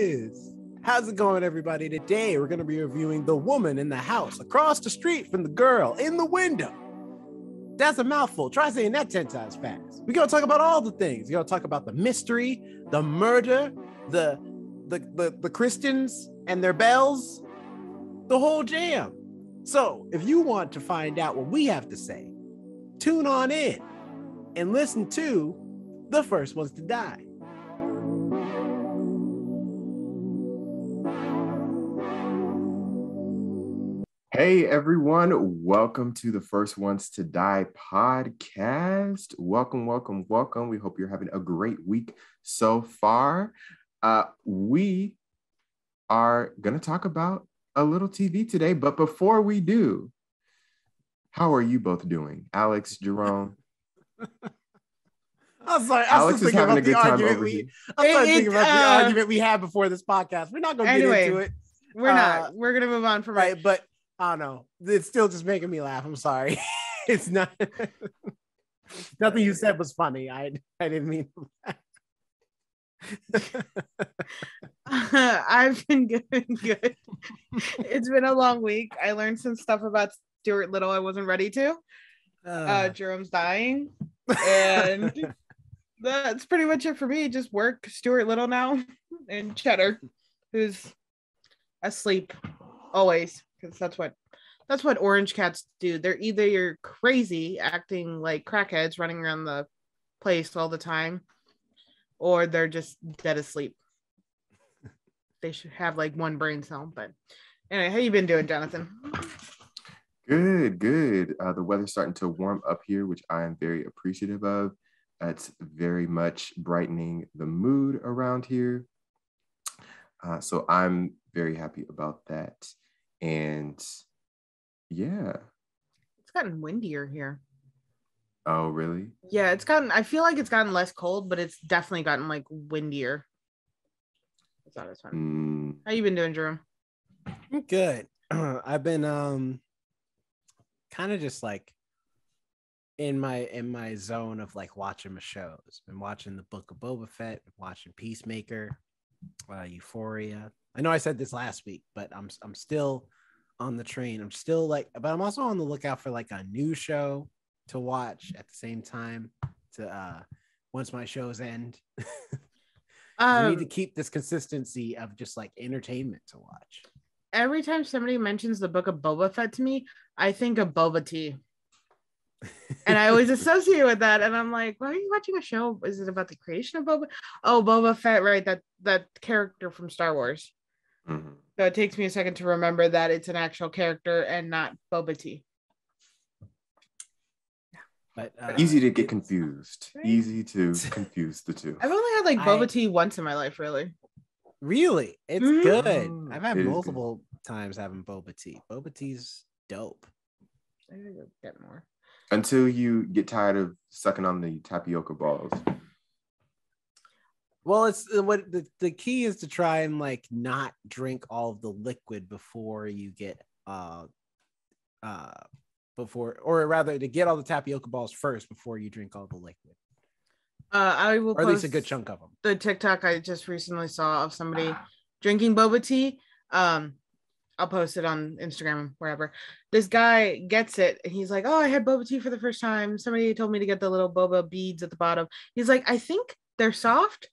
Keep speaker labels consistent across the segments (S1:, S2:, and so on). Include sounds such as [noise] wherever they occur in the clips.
S1: is. How's it going, everybody? Today we're going to be reviewing The Woman in the House across the street from the girl in the window. That's a mouthful. Try saying that 10 times fast. We're going to talk about all the things. We're going to talk about the mystery, the murder, the, the, the, the Christians and their bells, the whole jam. So if you want to find out what we have to say, tune on in and listen to The First Ones to Die.
S2: Hey everyone, welcome to the First Ones to Die podcast. Welcome, welcome, welcome. We hope you're having a great week so far. Uh, we are going to talk about a little TV today, but before we do, how are you both doing? Alex, Jerome?
S1: I'm [laughs] sorry. I was thinking about the argument we. I'm it, thinking about uh, the argument we had before this podcast. We're not going to anyway, get into it.
S3: We're uh, not. We're going to move on from
S1: right. It. But I don't know. It's still just making me laugh. I'm sorry. [laughs] it's not. [laughs] Nothing you said was funny. I I didn't mean. [laughs]
S3: I've been good. Good. it's been a long week. I learned some stuff about Stuart Little. I wasn't ready to. Uh, uh Jerome's dying, and that's pretty much it for me. Just work Stuart Little now, and Cheddar, who's asleep always because that's what that's what orange cats do. They're either you're crazy acting like crackheads running around the place all the time, or they're just dead asleep. they should have like one brain cell. But anyway, how you been doing, Jonathan?
S2: Good, good. Uh, the weather's starting to warm up here, which I am very appreciative of. It's very much brightening the mood around here. Uh, so I'm very happy about that. And yeah.
S3: It's gotten windier here.
S2: Oh, really?
S3: Yeah, it's gotten I feel like it's gotten less cold, but it's definitely gotten like windier. It's not as fun. Mm. How you been doing, Jerome?
S1: Good. [clears throat] I've been um kind of just like in my in my zone of like watching my shows. Been watching the Book of Boba Fett, watching Peacemaker, uh, Euphoria. I know I said this last week, but I'm I'm still on the train. I'm still like, but I'm also on the lookout for like a new show to watch at the same time to uh once my shows end. [laughs] um, need to um, keep this consistency of just like entertainment to watch.
S3: Every time somebody mentions the book of Boba Fett to me, I think of Boba Tea. and I always [laughs] associate with that. And I'm like, why are you watching a show? Is it about the creation of Boba? Oh, Boba Fett, right? That that character from Star Wars. Mm-hmm. So it takes me a second to remember that it's an actual character and not Boba Tea.
S2: But uh, easy to get confused. Easy to [laughs] confuse the two.
S3: I've only had like boba I, tea once in my life, really.
S1: Really, it's mm. good. I've had it multiple times having boba tea. Boba tea's dope.
S3: I gotta go get more.
S2: Until you get tired of sucking on the tapioca balls.
S1: Well, it's uh, what the, the key is to try and like not drink all of the liquid before you get uh uh before or rather to get all the tapioca balls first before you drink all the liquid.
S3: Uh I will
S1: or at least a good chunk of them.
S3: The TikTok I just recently saw of somebody ah. drinking boba tea. Um I'll post it on Instagram wherever. This guy gets it and he's like, Oh, I had boba tea for the first time. Somebody told me to get the little boba beads at the bottom. He's like, I think they're soft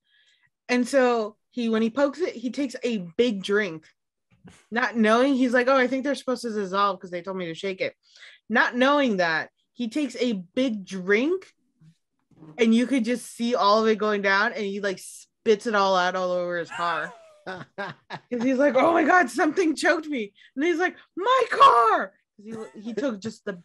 S3: and so he, when he pokes it, he takes a big drink, not knowing he's like, oh, I think they're supposed to dissolve because they told me to shake it. Not knowing that he takes a big drink and you could just see all of it going down and he like spits it all out all over his car. [laughs] Because he's like, oh my God, something choked me. And he's like, my car. He, he took just the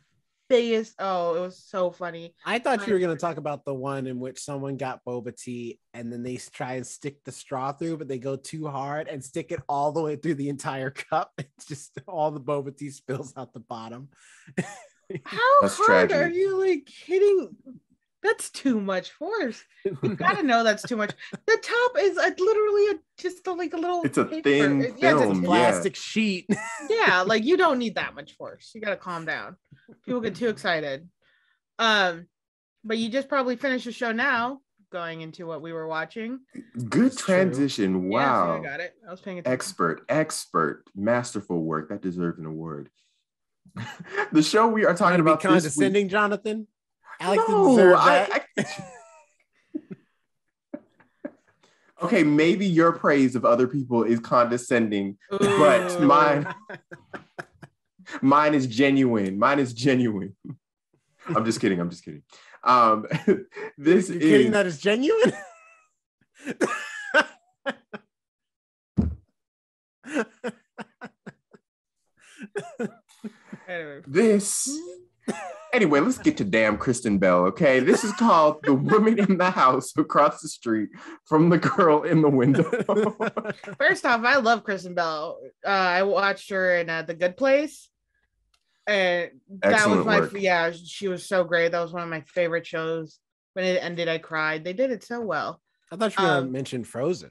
S3: biggest. Oh, it was so funny.
S1: I thought you were um, going to talk about the one in which someone got boba tea and then they try and stick the straw through, but they go too hard and stick it all the way through the entire [laughs] cup. It's just all the boba tea spills out the bottom. [laughs]
S3: How That's hard tragic. are you like hitting that's too much force. [laughs] You gotta know that's too much. The top is a, literally a, just a, like a little.
S2: It's a paper. thin it, yeah, film,
S1: it's a plastic yeah. sheet. [laughs]
S3: yeah, like you don't need that much force. You gotta calm down. People get too excited. Um, but you just probably finished the show now. going into what we were watching.
S2: Good
S1: That's true.
S2: transition.
S3: Yeah, see,
S2: Wow.
S3: I got it. I was paying attention.
S2: expert, expert, masterful work that deserves an award. [laughs] the show we are talking
S1: Trying to be
S2: about this week.
S1: condescending, Jonathan. Alex didn't
S2: No,
S1: deserve that.
S2: I- [laughs] okay, maybe your praise of other people is condescending, but mine, mine is genuine. Mine is genuine. I'm just kidding. I'm just kidding. Um, [laughs] this
S1: You're
S2: is
S1: kidding that is genuine? [laughs]
S3: Anyway.
S2: this. Anyway, let's get to damn Kristen Bell. Okay, this is called "The Woman in the House Across the Street from the Girl in the Window." [laughs]
S3: First off, I love Kristen Bell. Uh, I watched her in uh, The Good Place, and that
S2: Excellent
S3: was my
S2: work.
S3: yeah. She was so great. That was one of my favorite shows. When it ended, I cried. They did it so well.
S1: I thought you were gonna
S3: Um,
S1: mention Frozen.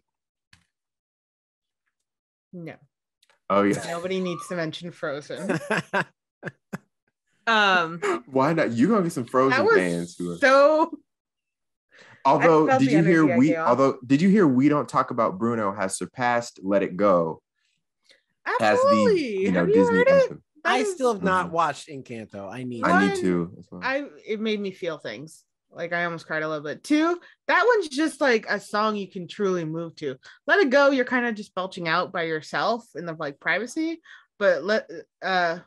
S3: No,
S2: oh yeah.
S3: nobody needs to mention Frozen. [laughs] Um, [laughs]
S2: Why not? You gonna get some Frozen fans who are.
S3: so.
S2: Although, did you hear we? Although, did you hear we don't talk about Bruno has surpassed "Let It Go" as the you know
S3: Have you
S2: Disney
S3: heard it?
S2: anthem?
S1: I
S3: is-
S1: still have not
S2: Mhm.
S1: watched Encanto. I need.
S2: I need to. as well.
S3: I it made me feel things. Like I almost cried a little bit. Two, that one's just like a song you can truly move to. Let it go, you're kind of just belching out by yourself in the like privacy. But let uh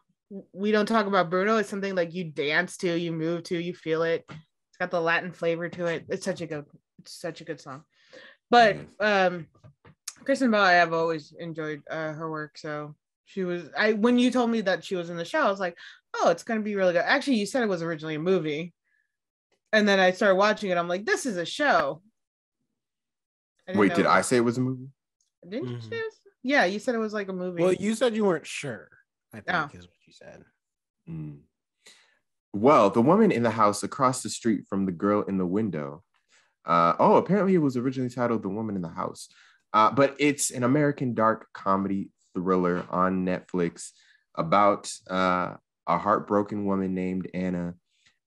S3: we don't talk about Bruno. It's something like you dance to, you move to, you feel it. It's got the Latin flavor to it. It's such a good, it's such a good song. But um Kristen Bell, I have always enjoyed uh, her work. So she was I when you told me that she was in the show, I was like, oh, it's gonna be really good. Actually, you said it was originally a movie. And then I started watching it. I'm like, this is a show.
S2: Wait,
S3: know
S2: did
S3: it
S2: I say it was a movie?
S3: Didn't you
S1: Mhm.
S3: say it was? Yeah, you said it was like a movie.
S1: Well, you said you weren't sure. I think
S3: Oh.
S1: is you said.
S2: Mm. Well, the woman in the house across the street from the girl in the window. Uh, oh, apparently it was originally titled "The Woman in the House," uh, but it's an American dark comedy thriller on Netflix about uh, a heartbroken woman named Anna.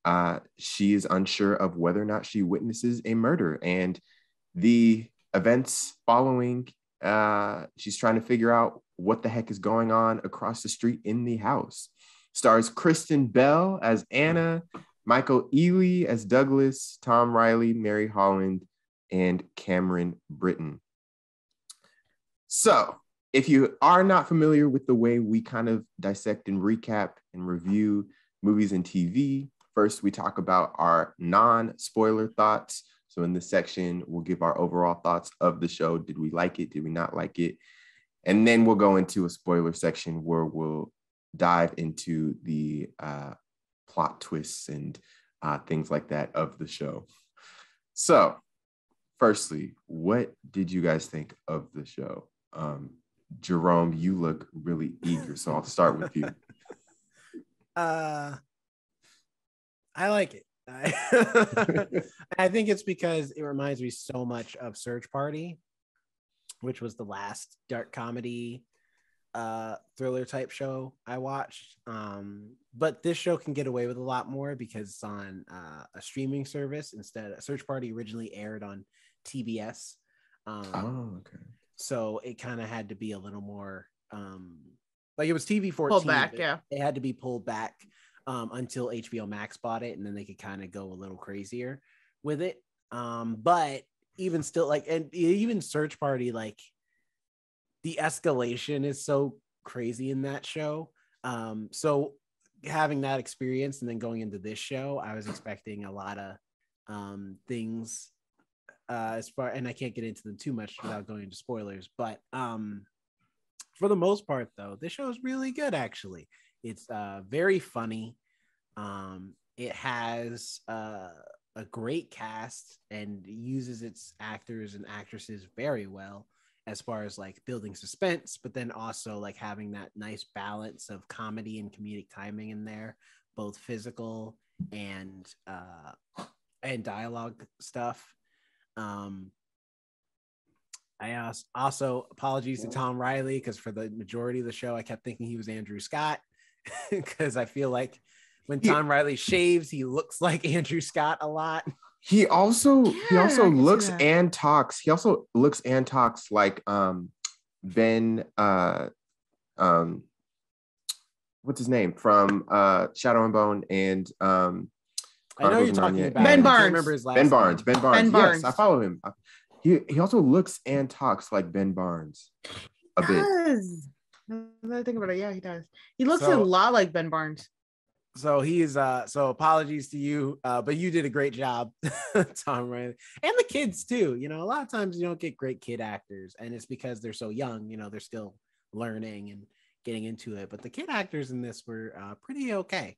S2: Uh, she is unsure of whether or not she witnesses a murder, and the events following. Uh, she's trying to figure out what the heck is going on across the street in the house stars Kristen Bell as Anna, Michael Ealy as Douglas, Tom Riley, Mary Holland, and Cameron Britton. So, if you are not familiar with the way we kind of dissect and recap and review movies and TV, first we talk about our non spoiler thoughts. So, in this section, we'll give our overall thoughts of the show. Did we like it? Did we not like it? And then we'll go into a spoiler section where we'll dive into the uh, plot twists and uh, things like that of the show. So, firstly, what did you guys think of the show? Um, Jerome, you look really eager, so I'll start with you. [laughs]
S1: Uh, I like it. [laughs] I, I [laughs] think it's because it reminds me so much of Search Party, which was the last dark comedy uh thriller type show I watched. Um, but this show can get away with a lot more because it's on uh, a streaming service instead. A Search Party originally aired on TBS. Um,
S2: oh, okay.
S1: so it kind of had to be a little more um like it was TV 14
S3: Pulled back, yeah.
S1: it had to be pulled back um until HBO Max bought it and then they could kind of go a little crazier with it um but even still like and even search party like the escalation is so crazy in that show. Um so having that experience and then going into this show I was expecting a lot of um things uh as far and I can't get into them too much without going into spoilers but um for the most part though this show is really good actually. It's uh very funny. Um it has uh a great cast and uses its actors and actresses very well as far as like building suspense but then also like having that nice balance of comedy and comedic timing in there both physical and uh and dialogue stuff. Um, I als- also apologies to Tom Riley because for the majority of the show, I kept thinking he was Andrew Scott [laughs] because I feel like when
S2: Yeah.
S1: Tom Riley shaves, he looks like Andrew Scott a lot.
S2: He also he also
S3: I can see
S2: looks and talks. He also looks and talks like um Ben uh um what's his name from uh Shadow and Bone and um
S1: I know you're talking about.
S3: Ben
S1: I can't
S3: Barnes.
S1: Remember his last
S2: Ben. Barnes. Ben Barnes.
S3: Ben
S2: yes, I follow him. He he also looks and talks like Ben Barnes a bit.
S3: does. Now that I think about it, yeah, he does. He looks
S1: So-
S3: a lot like Ben Barnes.
S1: So he's uh so apologies to you, uh, but you did a great job, [laughs] Tom Riley. And the kids too. You know, a lot of times you don't get great kid actors, and it's because they're so young, you know, they're still learning and getting into it. But the kid actors in this were uh, pretty okay.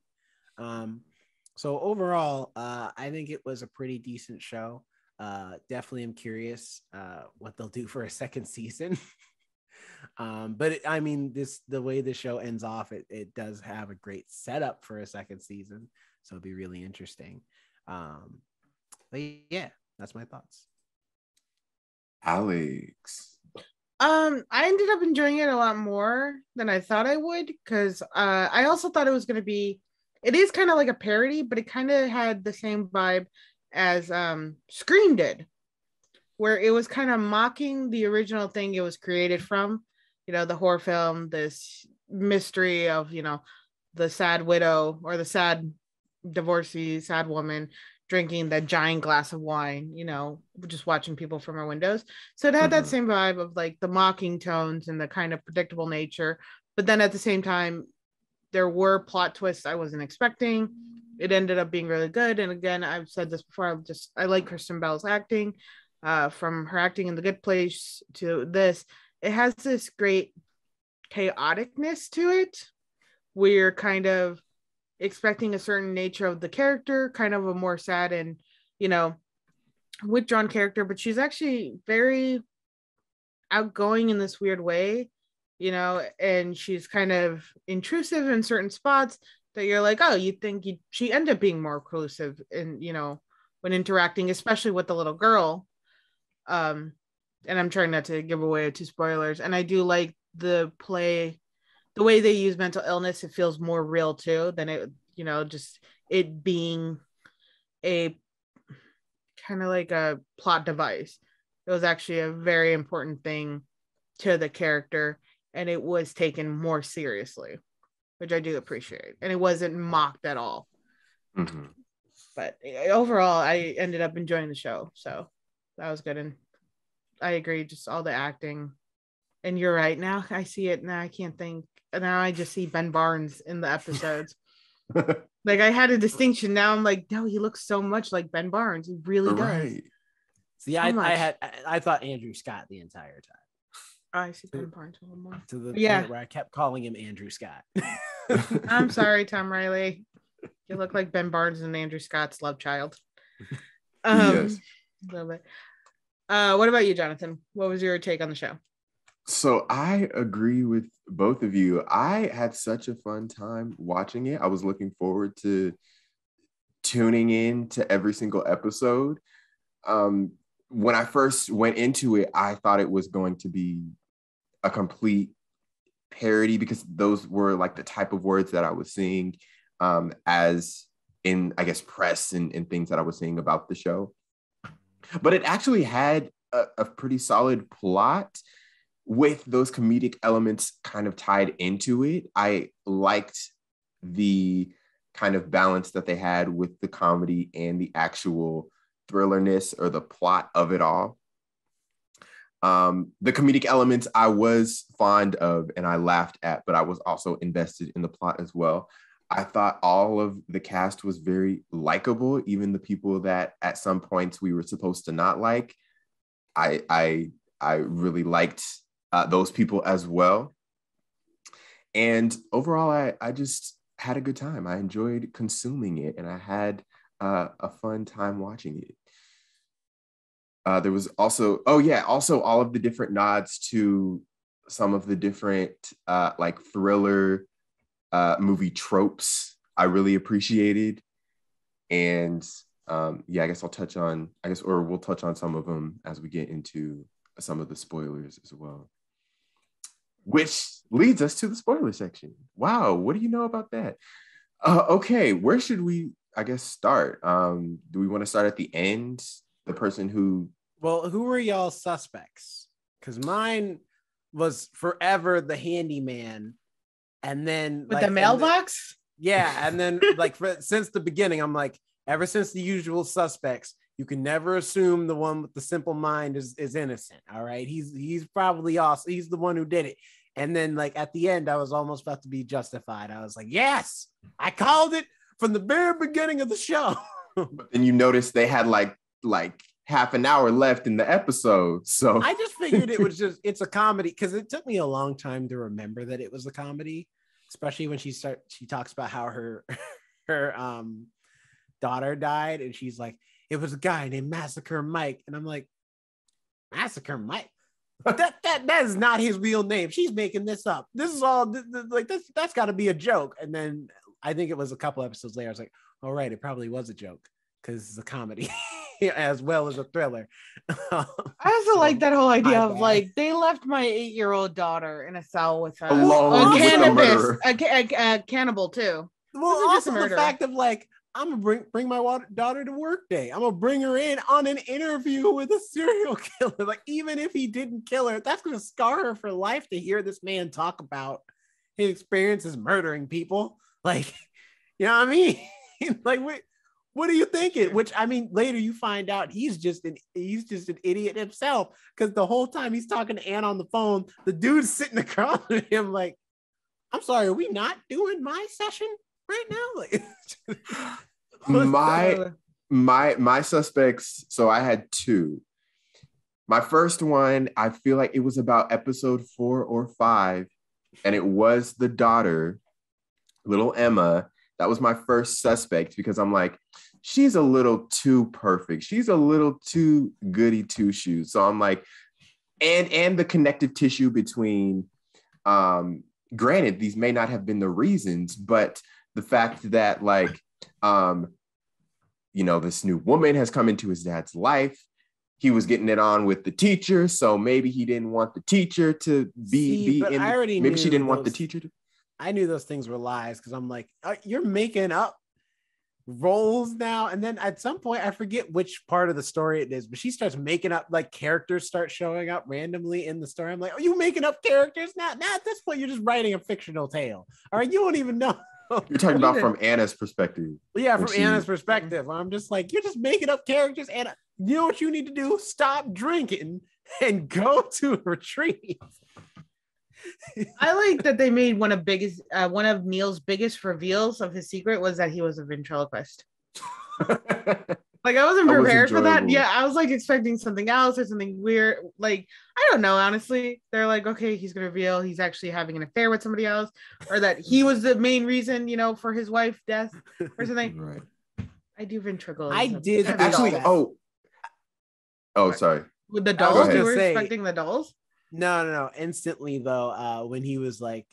S1: Um, so overall, uh, I think it was a pretty decent show. Uh, definitely am curious uh, what they'll do for a second season. [laughs] um, but it, I mean, this the way the show ends off, it, it does have a great setup for a second season, so it'll be really interesting. Um, but yeah, that's my thoughts.
S2: Alex.
S3: Um, I ended up enjoying it a lot more than I thought I would because uh, I also thought it was going to be. It is kind of like a parody, but it kind of had the same vibe as um, Scream did, where it was kind of mocking the original thing it was created from. You know, the horror film, this mystery of you know the sad widow or the sad divorcee, sad woman drinking that giant glass of wine. You know, just watching people from her windows. So it had that
S2: Mhm.
S3: same vibe of like the mocking tones and the kind of predictable nature, but then at the same time, there were plot twists I wasn't expecting. It ended up being really good. And again, I've said this before. I just I like Kristen Bell's acting, uh, from her acting in The Good Place to this. It has this great chaoticness to it, you're kind of expecting a certain nature of the character, kind of a more sad and you know withdrawn character, but she's actually very outgoing in this weird way, you know, and she's kind of intrusive in certain spots that you're like, oh, you think she ended up being more reclusive and, you know, when interacting, especially with the little girl. Um, and I'm trying not to give away two spoilers. And I do like the play, the way they use mental illness, it feels more real too than it, you know, just it being a kind of like a plot device. It was actually a very important thing to the character, and it was taken more seriously, which I do appreciate. And it wasn't mocked at all.
S2: Mhm.
S3: But eh, overall, I ended up enjoying the show, so that was good. And I agree, just all the acting. And you're right. Now I see it. Now I can't think. Now I just see Ben Barnes in the episodes. [laughs] like I had a distinction. Now I'm like, no, he looks so much like Ben Barnes. He really does.
S2: right.
S1: See,
S3: So
S1: I, I had I, I thought Andrew Scott the entire time
S3: I see Ben Barnes a little more.
S1: to the
S3: Yeah.
S1: point where I kept calling him Andrew Scott. [laughs]
S3: I'm sorry, Tom Riley. You look like Ben Barnes and Andrew Scott's love child. [laughs] Um,
S2: Yes.
S3: a little bit. Uh, what about you, Jonathan? What was your take on the show?
S2: So I agree with both of you. I had such a fun time watching it. I was looking forward to tuning in to every single episode. Um, when I first went into it, I thought it was going to be a complete parody because those were like the type of words that I was seeing um, as in, I guess, press and, and things that I was seeing about the show. But it actually had a, a pretty solid plot with those comedic elements kind of tied into it. I liked the kind of balance that they had with the comedy and the actual thrillerness or the plot of it all. Um, the comedic elements I was fond of and I laughed at, but I was also invested in the plot as well. I thought all of the cast was very likable, even the people that at some points we were supposed to not like. I I I really liked uh, those people as well. And overall, I I just had a good time. I enjoyed consuming it, and I had uh, a fun time watching it. Uh, there was also, oh yeah, also all of the different nods to some of the different uh, like thriller uh, movie tropes. I really appreciated, and um, yeah, I guess I'll touch on, I guess, or we'll touch on some of them as we get into some of the spoilers as well. Which leads us to the spoiler section. Wow, what do you know about that? Uh, okay, where should we I guess start. Um, do we want to start at the end? The person who
S1: Well, who were y'all suspects? Because mine was forever the handyman, and then
S3: With
S1: like,
S3: the
S1: and
S3: mailbox?
S1: Yeah, and then like for, since the beginning, I'm like, ever since the usual suspects, you can never assume the one with the simple mind is is innocent. All right, he's he's probably also he's the one who did it. And then like at the end, I was almost about to be justified. I was like, yes, I called it from the very beginning of the show. [laughs]
S2: but then you notice they had like like half an hour left in the episode. So
S1: I just figured it [laughs] was just it's a comedy because it took me a long time to remember that it was a comedy, especially when she start she talks about how her [laughs] her um daughter died and she's like it was a guy named Massacre Mike and I'm like Massacre Mike that that that is not his real name. She's making this up. This is all th- th- like this that's got to be a joke. And then I think it was a couple episodes later I was like, all right, it probably was a joke because it's a comedy [laughs] [laughs] as well as a thriller. [laughs]
S3: I also like that whole idea of
S1: bad.
S3: like they left my eight year old daughter in a cell with a,
S2: Alone
S3: a
S2: with
S3: cannabis, a, a, a cannibal too.
S1: Well, also the fact of like, I'm gonna bring bring my daughter to work day. I'm gonna bring her in on an interview with a [laughs] serial killer. Like, even if he didn't kill her, that's gonna scar her for life to hear this man talk about his experiences murdering people. Like, you know what I mean? like, what what are you thinking? Which I mean, later you find out he's just an he's just an idiot himself because the whole time he's talking to Ann on the phone, the dude's [laughs] sitting across from him like, I'm sorry, are we not doing my session right now? [laughs] Like,
S2: my my my suspects so i had two my first one i feel like it was about episode four or five and it was the daughter little emma that was my first suspect because i'm like she's a little too perfect. She's a little too goody two shoes. So i'm like and and the connective tissue between um granted these may not have been the reasons but the fact that like um you know this new woman has come into his dad's life. He was getting it on with the teacher. So maybe he didn't want the teacher to be
S1: See,
S2: be
S1: but
S2: in
S1: I already
S2: maybe she didn't want the teacher to
S1: I knew those things were lies because I'm like, uh, you're making up roles now. And then at some point, I forget which part of the story it is, but she starts making up like characters start showing up randomly in the story. I'm like, are you making up characters now? Now at this point, you're just writing a fictional tale. All right, you don't even know.
S2: you're talking about [laughs] from anna's perspective
S1: Yeah, from
S2: she-
S1: Anna's perspective, I'm just like, you're just making up characters. And you know what you need to do? Stop drinking and go to [laughs] a retreat.
S3: I like that they made one of biggest uh, one of Neil's biggest reveals of his secret was that he was a ventriloquist. [laughs] Like I wasn't
S2: That was
S3: prepared for that. Yeah, I was like expecting something else or something weird. Like I don't know. Honestly, they're like, okay, he's gonna reveal he's actually having an affair with somebody else, or that he was the main reason, you know, for his wife's death or something. [laughs]
S2: right
S3: I do ventriloquism.
S1: I did
S2: actually oh oh sorry
S3: with the dolls. You were
S1: say-
S3: expecting the dolls.
S1: No, no, no. Instantly though, uh, when he was like,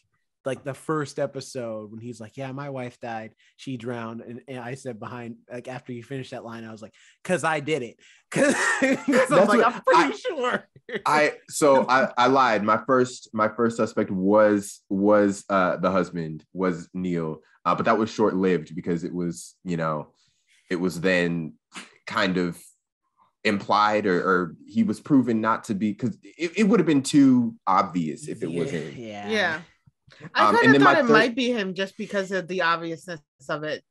S1: like the first episode when he's like, "Yeah, my wife died. She drowned," and, and I said behind, like after you finished that line, I was like, "Cause I did it." [laughs] Cause I'm like, I'm pretty
S2: I-
S1: sure.
S2: I so [laughs] I, I lied. My first my first suspect was was uh the husband was Neil, uh, but that was short lived because it was you know it was then kind of implied or, or he was proven not to be because it, it would have been too obvious if it wasn't.
S1: Yeah. Yeah.
S3: I
S2: Um, and
S3: kind of thought it
S2: third-
S3: might be him just because of the obviousness of it.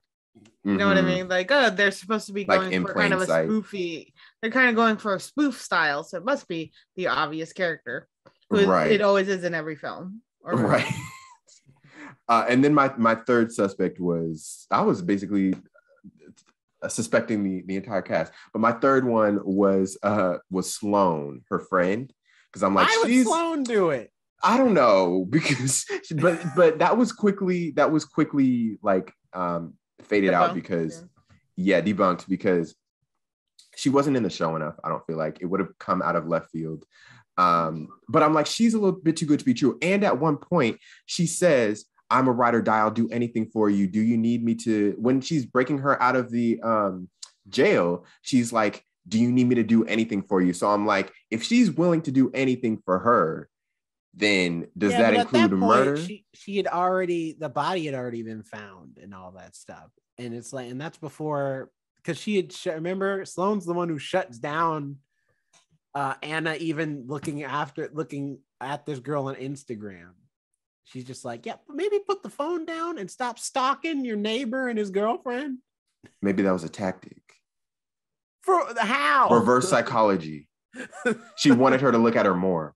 S3: You know what I
S2: Mhm.
S3: mean? Like, oh, they're supposed to be
S2: Like
S3: going
S2: in
S3: for kind of a
S2: plain sight.
S3: spoofy. They're kind of going for a spoof style, so it must be the obvious character. Who it-
S2: Right.
S3: it always is in every film. or [laughs]
S2: right [laughs] uh, and then my my third suspect was i was basically suspecting the the entire cast. But my third one was uh was sloane her friend. Because i'm like
S1: Why would Sloane do it?
S2: i don't know [laughs] because but but that was quickly that was quickly like um faded out
S3: Debunked,
S2: because yeah. Debunked because she wasn't in the show enough i don't feel like. It would have come out of left field. Um but i'm like she's a little bit too good to be true. And at one point she says i'm a ride or die i'll do anything for you do you need me to when she's breaking her out of the um jail she's like do you need me to do anything for you so i'm like if she's willing to do anything for her then does
S1: Yeah,
S2: that include a
S1: point,
S2: murder
S1: She, she had already the body had already been found and all that stuff. and it's like, and that's before because she had sh- remember Sloane's the one who shuts down uh, Anna even looking after looking at this girl on Instagram. She's just like, yeah, maybe put the phone down and stop stalking your neighbor and his girlfriend.
S2: Maybe that was a tactic.
S1: For how?
S2: Reverse psychology. She wanted her to look at her more.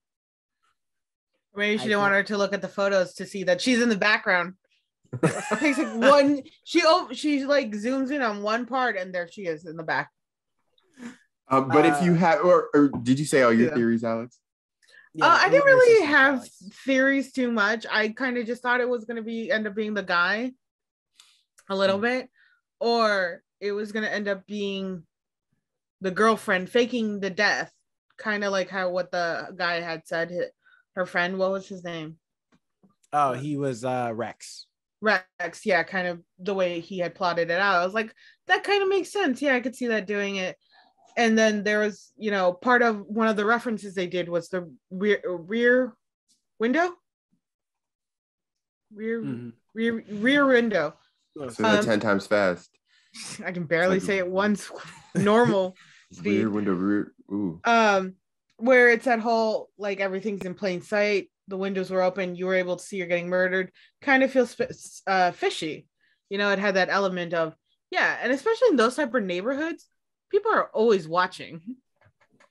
S3: Maybe she
S1: I
S3: didn't want her to look at the photos to see that she's in the background. [laughs] Takes like one. She oh she like zooms in on one part and there she is in the back.
S2: Um, but if you
S1: Uh,
S2: have, or, or did you say all your
S3: yeah.
S2: theories, Alex?
S1: Yeah,
S3: uh, I didn't really have theories too much. I kind of just thought it was gonna be end up being the guy a little
S1: Mm.
S3: bit, or it was gonna end up being the girlfriend faking the death, kind of like how what the guy had said. Her friend, what was his name?
S1: Oh, he was uh Rex.
S3: Rex, yeah, kind of the way he had plotted it out. I was like, that kind of makes sense. Yeah, I could see that doing it. And then there was, you know, part of one of the references they did was the rear rear window, rear
S1: Mhm.
S3: rear rear window.
S2: So that
S3: Um,
S2: 10 times fast. [laughs]
S3: I can barely
S2: like
S3: say it [laughs] once. Normal speed.
S2: Rear window, rear. Ooh.
S3: um where it's that whole like everything's in plain sight the windows were open you were able to see you're getting murdered kind of feels uh fishy you know it had that element of yeah and especially in those type of neighborhoods people are always watching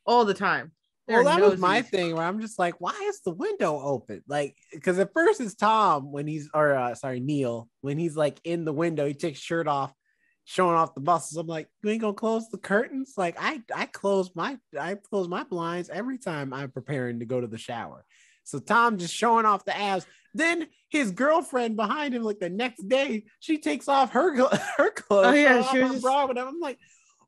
S3: all the time
S1: Well,
S3: They're
S1: that was my thing where I'm just like, why is the window open? Like, because at first it's Tom when he's, or uh, sorry, Neil, when he's like in the window, he takes shirt off, showing off the muscles. I'm like, you ain't gonna close the curtains? Like, I I close my I close my blinds every time I'm preparing to go to the shower. So Tom just showing off the abs. Then his girlfriend behind him, like the next day, she takes off her [laughs] her clothes.
S3: Oh, yeah, she was just-
S1: bra, whatever. I'm like,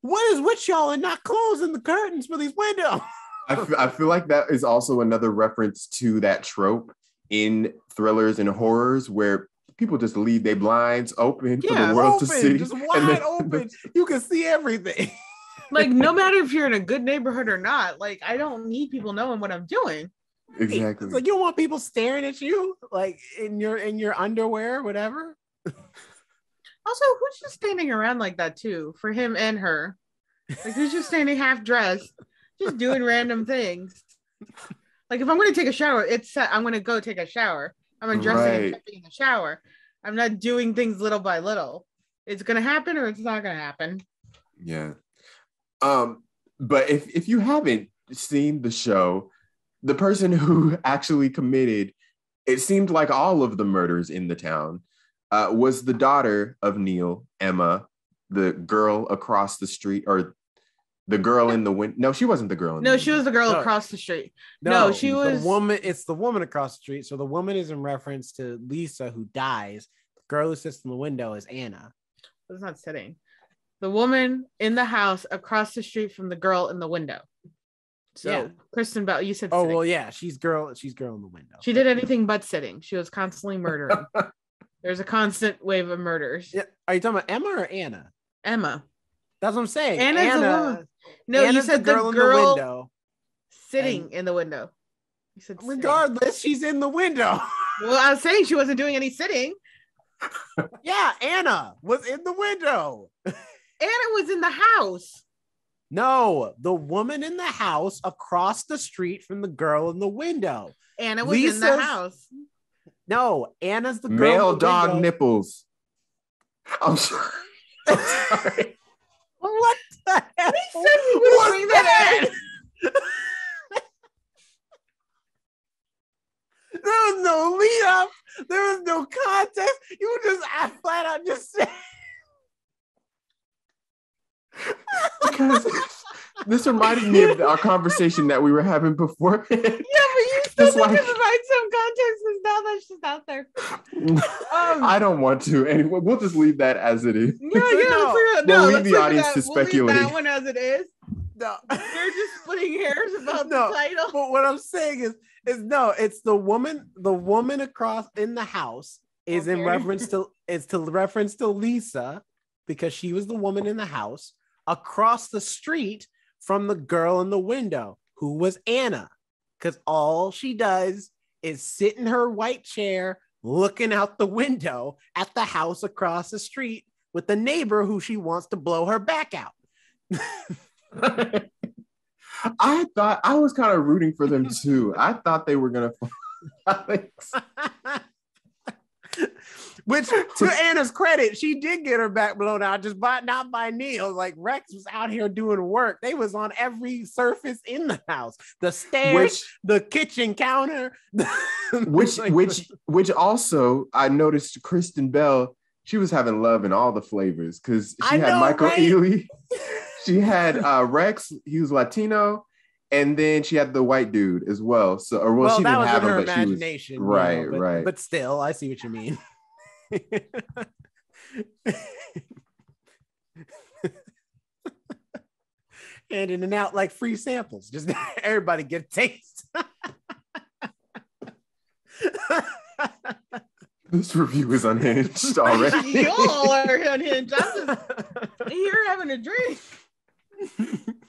S1: what is with y'all and not closing the curtains for these windows? [laughs]
S2: I feel, like that is also another reference to that trope in thrillers and horrors where people just leave their blinds open for the world to see.
S1: just [laughs] wide
S2: then-
S1: open. You can see everything. [laughs]
S3: like no matter if you're in a good neighborhood or not like i don't need people knowing what i'm doing
S2: exactly.
S1: It's like you don't want people staring at you, like in your in your underwear, whatever.
S3: Also who's just standing around like that too for him and her? Like who's just standing half dressed just doing random things? Like if i'm going to take a shower it's set i'm going to go take a shower. I'm undressing
S2: Right.
S3: and in the shower. I'm not doing things little by little. It's going to happen or it's not going to happen.
S2: Yeah. Um, but if if you haven't seen the show, the person who [laughs] actually committed, it seemed like all of the murders in the town, uh, was the daughter of Neil, Emma, the girl across the street, or the girl in the window. No, she wasn't the girl. In
S3: no
S2: the
S3: she was the girl
S1: No.
S3: across the street No, she was
S1: the
S3: was-
S1: woman. It's the woman across the street. So the woman is in reference to Lisa, who dies. The girl who sits in the window is Anna.
S3: it's not sitting the woman in the house across the street from the girl in the window so
S1: Yeah.
S3: kristen bell you said
S1: Oh
S3: sitting.
S1: well, yeah, she's girl. She's girl in the window.
S3: She did anything but sitting. She was constantly murdering. [laughs] There's a constant wave of murders.
S1: Yeah. Are you talking about Emma or Anna?
S3: Emma.
S1: That's what I'm saying.
S3: Anna's
S1: Anna.
S3: No, you said the girl,
S1: in the window.
S3: sitting
S1: and-
S3: in the window. You said sitting.
S1: Regardless, she's in the window. [laughs]
S3: Well, I was saying she wasn't doing any sitting. [laughs]
S1: yeah, Anna was in the window. [laughs]
S3: Anna was in the house.
S1: No, the woman in the house across the street from the girl in the window.
S3: Anna was in the house.
S1: No, Anna's the girl.
S2: Male dog
S1: window.
S2: nipples. I'm sorry. [laughs] I'm sorry.
S1: What the hell?
S3: He said he would
S1: was
S3: bring that in.
S1: There was no lead up. There was no context. You were just I flat out just said.
S2: because this reminded me of our conversation that we were having before. [laughs]
S3: Yeah, but you [laughs] still
S2: Just
S3: need
S2: like-
S3: to provide some context because now that's just out there. [laughs] Um,
S2: I don't want to. Anyway, we'll just leave that as it is.
S3: yeah, yeah.
S1: No.
S3: let's leave it-
S2: We'll
S3: no,
S2: leave
S3: let's
S2: the audience
S3: that-
S2: to
S3: we'll leave
S2: speculate.
S3: that one as it is.
S1: No.
S3: They're just splitting hairs about
S1: No.
S3: the title.
S1: But what I'm saying is, is no, it's the woman, the woman across in the house is in reference to is to reference to Lisa because she was the woman in the house across the street from the girl in the window who was Anna. Because all she does is sit in her white chair looking out the window at the house across the street with the neighbor who she wants to blow her back out. [laughs]
S2: I thought I was kind of rooting for them too. I thought they were gonna. [laughs] [laughs]
S1: Which, [laughs] to Anna's credit, she did get her back blown out, just by not by Neil. Like Rex was out here doing work. They was on every surface in the house, the stairs,
S2: Which-
S1: the kitchen counter, [laughs]
S2: which
S1: Like,
S2: which which also I noticed Kristen Bell. She was having love in all the flavors because she
S1: I
S2: had
S1: know,
S2: Michael
S1: right?
S2: Ealy. [laughs] She had uh, Rex. He was Latino, and then she had the white dude as well. So, or well,
S1: well,
S2: she didn't have him,
S1: her
S2: but she was
S1: imagination, you know,
S2: right,
S1: but,
S2: right.
S1: But still, I see what you mean. [laughs] and in and out like free samples. Just [laughs] everybody get a taste. [laughs]
S2: This review is unhinged already.
S3: Y'all are unhinged. I'm just here having a drink.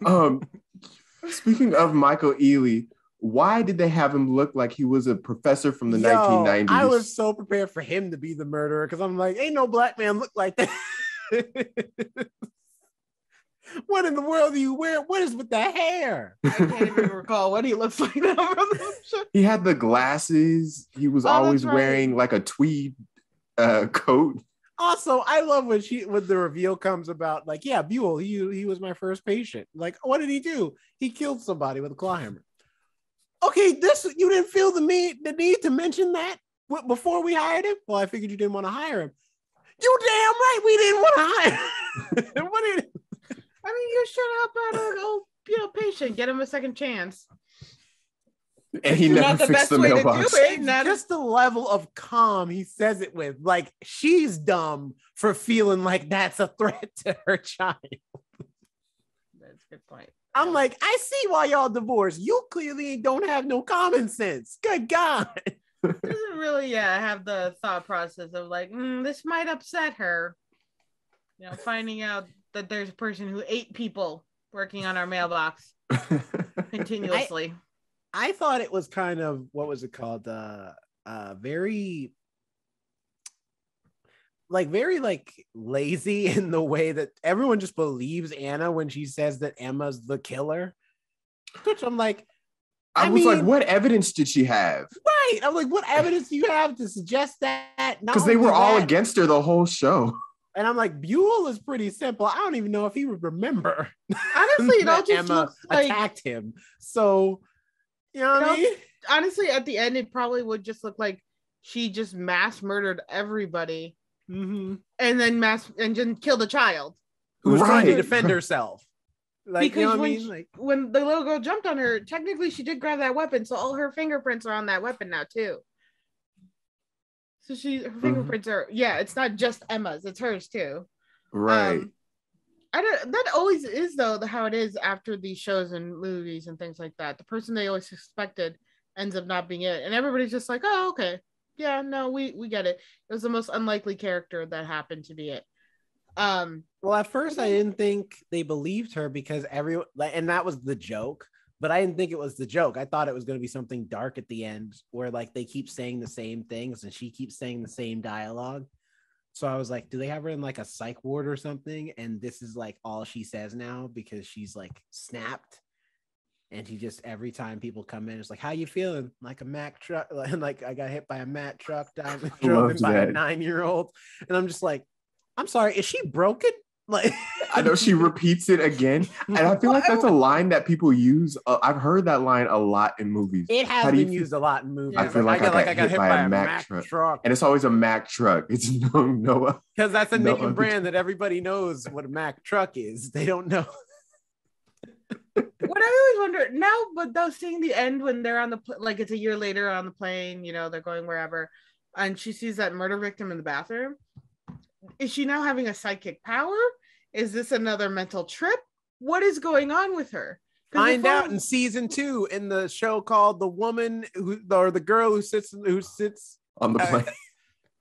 S2: um, speaking of Michael Ealy, why did they have him look like he was a professor from the
S1: Yo,
S2: 1990s?
S1: I was so prepared for him to be the murderer because I'm like, ain't no black man look like that. [laughs] what in the world do you wear? What is with the hair?
S3: I can't even recall what he looks [laughs] like now from the show.
S2: He had the glasses. He was
S3: Oh,
S2: always
S3: right.
S2: wearing like a tweed uh, coat.
S1: Also, I love when she when the reveal comes about, like, yeah, Buell, he he was my first patient. Like, what did he do? He killed somebody with a claw hammer. Okay, this you didn't feel the need the need to mention that before we hired him. Well, I figured you didn't want to hire him. You damn right we didn't want to hire. him. [laughs] what did
S3: I mean, you should help out an old, oh, you know, patient, get him a second chance.
S2: And he
S3: It's
S2: never
S3: not the
S2: fixed
S3: best
S2: the
S3: way to do
S2: mailbox.
S3: it.
S1: it's
S3: Not-
S1: just the level of calm he says it with. Like she's dumb for feeling like that's a threat to her child.
S3: That's a good point.
S1: I'm like, I see why y'all divorced. You clearly don't have no common sense. Good God. [laughs]
S3: doesn't really, yeah, have the thought process of like, mm, this might upset her. You know, finding out that there's a person who ate people working on our mailbox [laughs] continuously.
S1: I thought it was kind of what was it called? Uh uh very like very like lazy [laughs] in the way that everyone just believes Anna when she says that Emma's the killer. Which I'm like,
S2: I,
S1: I
S2: was like, what evidence did she have?
S1: right. I'm like, what evidence do you have to suggest that?
S2: Because they
S1: only
S2: were all against her the whole show.
S1: And I'm like, Buell is pretty simple. I don't even know if he would remember. [laughs]
S3: Honestly, it all just
S1: Emma
S3: looks like
S1: attacked him. So, you know what I mean?
S3: honestly, at the end, it probably would just look like she just mass murdered everybody
S1: Mhm.
S3: and then mass and then killed a child.
S1: Who was trying to defend herself. Like,
S3: because
S1: you know what I
S3: when,
S1: mean?
S3: she-
S1: Like,
S3: when the little girl jumped on her, technically she did grab that weapon, so all her fingerprints are on that weapon now too. So she her fingerprints are yeah, it's not just Emma's, it's hers too.
S2: Right.
S3: Um, I don't. That always is though the, how it is after these shows and movies and things like that. The person they always suspected ends up not being it, and everybody's just like, "Oh, okay, yeah, no, we we get it." It was the most unlikely character that happened to be it. Um,
S1: well, at first I didn't think they believed her because everyone, like, and that was the joke. But I didn't think it was the joke. I thought it was going to be something dark at the end where like they keep saying the same things and she keeps saying the same dialogue. So I was like, do they have her in like a psych ward or something? And this is like all she says now because she's like snapped. And he just every time people come in, it's like, "How you feeling?" Like a Mack truck, [laughs] like I got hit by a Mack truck down [laughs] driven by a nine-year-old, and I'm just like, "I'm sorry, is she broken?" [laughs] Like,
S2: I know she repeats it again. And I feel like that's a line that people use. Uh, I've heard that line a lot in movies.
S1: It has
S2: How do you
S1: been
S2: feel-
S1: used a lot in movies.
S3: I
S2: feel like I got hit by a Mack
S1: Mack
S2: truck.
S1: truck
S2: And it's always a Mack truck. It's no Noah.
S1: because that's a
S2: No,
S1: name brand that everybody knows what a Mack truck is. They don't know.
S3: What I always wonder now, but though seeing the end when they're on the pl- like it's a year later on the plane, you know, they're going wherever, and she sees that murder victim in the bathroom. Is she now having a psychic power? Is this another mental trip? What is going on with her? 'Cause
S1: Find
S3: before-
S1: out in season two in the show called "The Woman Who" or the girl who sits who sits
S2: On the
S1: Uh,
S2: plane.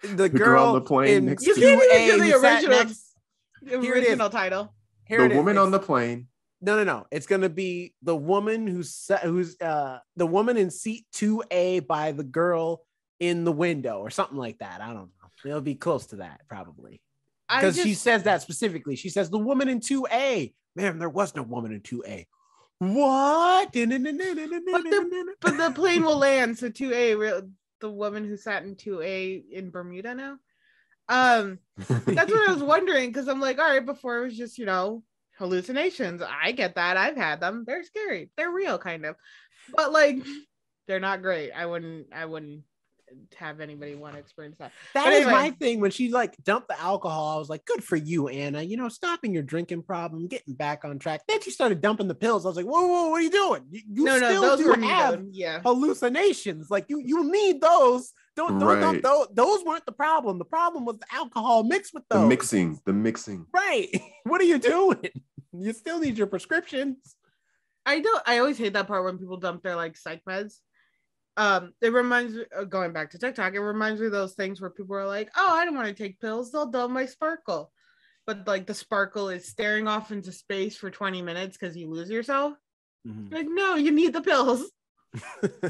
S2: [laughs]
S1: the
S2: girl
S1: girl
S2: on the plane
S1: in
S2: next
S3: You can't even
S1: 2A
S3: give the original-
S1: next-
S3: the
S1: Here it is.
S3: original title.
S1: Here
S2: the
S1: it is.
S2: woman on the plane.
S1: No, no, no. It's gonna be the woman who's who's uh the woman in seat two A by the girl in the window or something like that. I don't know. It'll be close to that probably. Because she says that specifically. She says the woman in 2A. Man, there was no woman in 2A. What?
S3: but the plane will [laughs] land. So two A, real the woman who sat in two A in Bermuda now. Um, that's what I was [laughs] wondering because I'm like, all right, before it was just you know hallucinations. I get that. I've had them. They're scary. They're real, kind of, but like mm-hmm. they're not great. I wouldn't. I wouldn't have anybody want to experience that.
S1: That
S3: But
S1: is
S3: anyway.
S1: my thing. When she like dumped the alcohol, I was like, good for you, Anna. You know, stopping your drinking problem, getting back on track. Then she started dumping the pills. I was like, whoa, whoa, what are you doing? You, you
S3: no, no,
S1: still
S3: those
S1: do
S3: were
S1: have.
S3: Yeah.
S1: hallucinations. Like you, you need those. Don't, don't,
S2: Right.
S1: dump those. Those weren't the problem. The problem was the alcohol mixed with
S2: the
S1: those.
S2: mixing, the mixing.
S1: Right. [laughs] What are you doing? You still need your prescriptions.
S3: I don't. I always hate that part when people dump their like psych meds. Um, it reminds me uh, going back to TikTok. It reminds me of those things where people are like, "Oh, I don't want to take pills. They'll dull my sparkle," but like the sparkle is staring off into space for twenty minutes because you lose yourself. Like, no, you need the pills.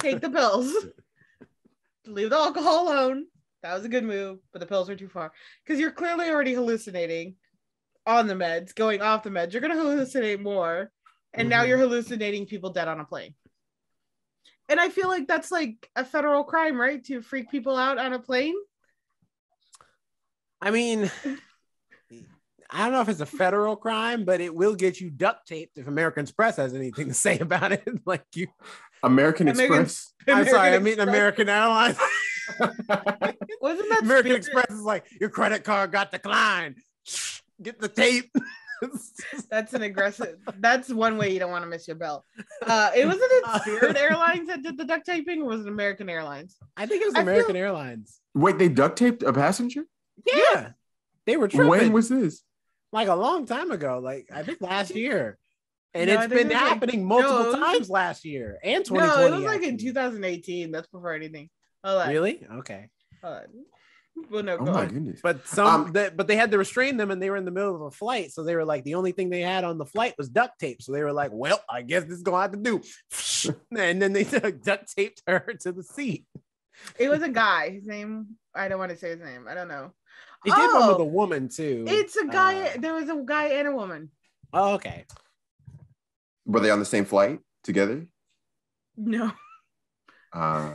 S3: Take the pills. [laughs] Leave the alcohol alone. That was a good move, but the pills are too far because you're clearly already hallucinating on the meds. Going off the meds, you're gonna hallucinate more, and now
S1: Mhm.
S3: you're hallucinating people dead on a plane. And I feel like that's like a federal crime, right? To freak people out on a plane.
S1: I mean, I don't know if it's a federal crime, but it will get you duct taped if American Express has anything to say about it. [laughs] like you,
S2: American,
S3: American-
S2: Express.
S1: I'm sorry, I mean American Airlines. [laughs] [laughs]
S3: Wasn't that
S1: American
S3: Spirit?
S1: Express is like your credit card got declined. Get the tape. [laughs]
S3: That's an aggressive. That's one way you don't want to miss your belt. Uh, it wasn't [laughs] it Spirit Airlines that did the duct taping, or was it American Airlines?
S1: I think it was
S3: I feel-
S1: American Airlines.
S2: Wait, they duct taped a passenger?
S1: Yeah, they were tripping
S2: When was this?
S1: like a long time ago. Like I think last year, and
S3: No, I
S1: it's
S3: think
S1: been
S3: it was like-
S1: happening multiple
S3: no, it was-
S1: times last year and 2020.
S3: No,
S1: 2020.
S3: it was like in 2018. That's before anything. Hold on.
S1: Really? Okay.
S3: Hold on. [laughs] Well, no,
S2: Oh my
S3: on.
S2: goodness.
S1: But some,
S2: Um,
S1: that but they had to restrain them, and they were in the middle of a flight, so they were like, the only thing they had on the flight was duct tape. So they were like, well, I guess this is gonna have to do. [laughs] and then they [laughs] duct taped her to the seat.
S3: It was a guy. His name. I don't want to say his name. I don't know.
S1: They did one with
S3: Oh,
S1: a woman too.
S3: It's a guy.
S1: Uh,
S3: there was a guy and a woman.
S1: oh, okay.
S2: Were they on the same flight together?
S3: No.
S2: Uh,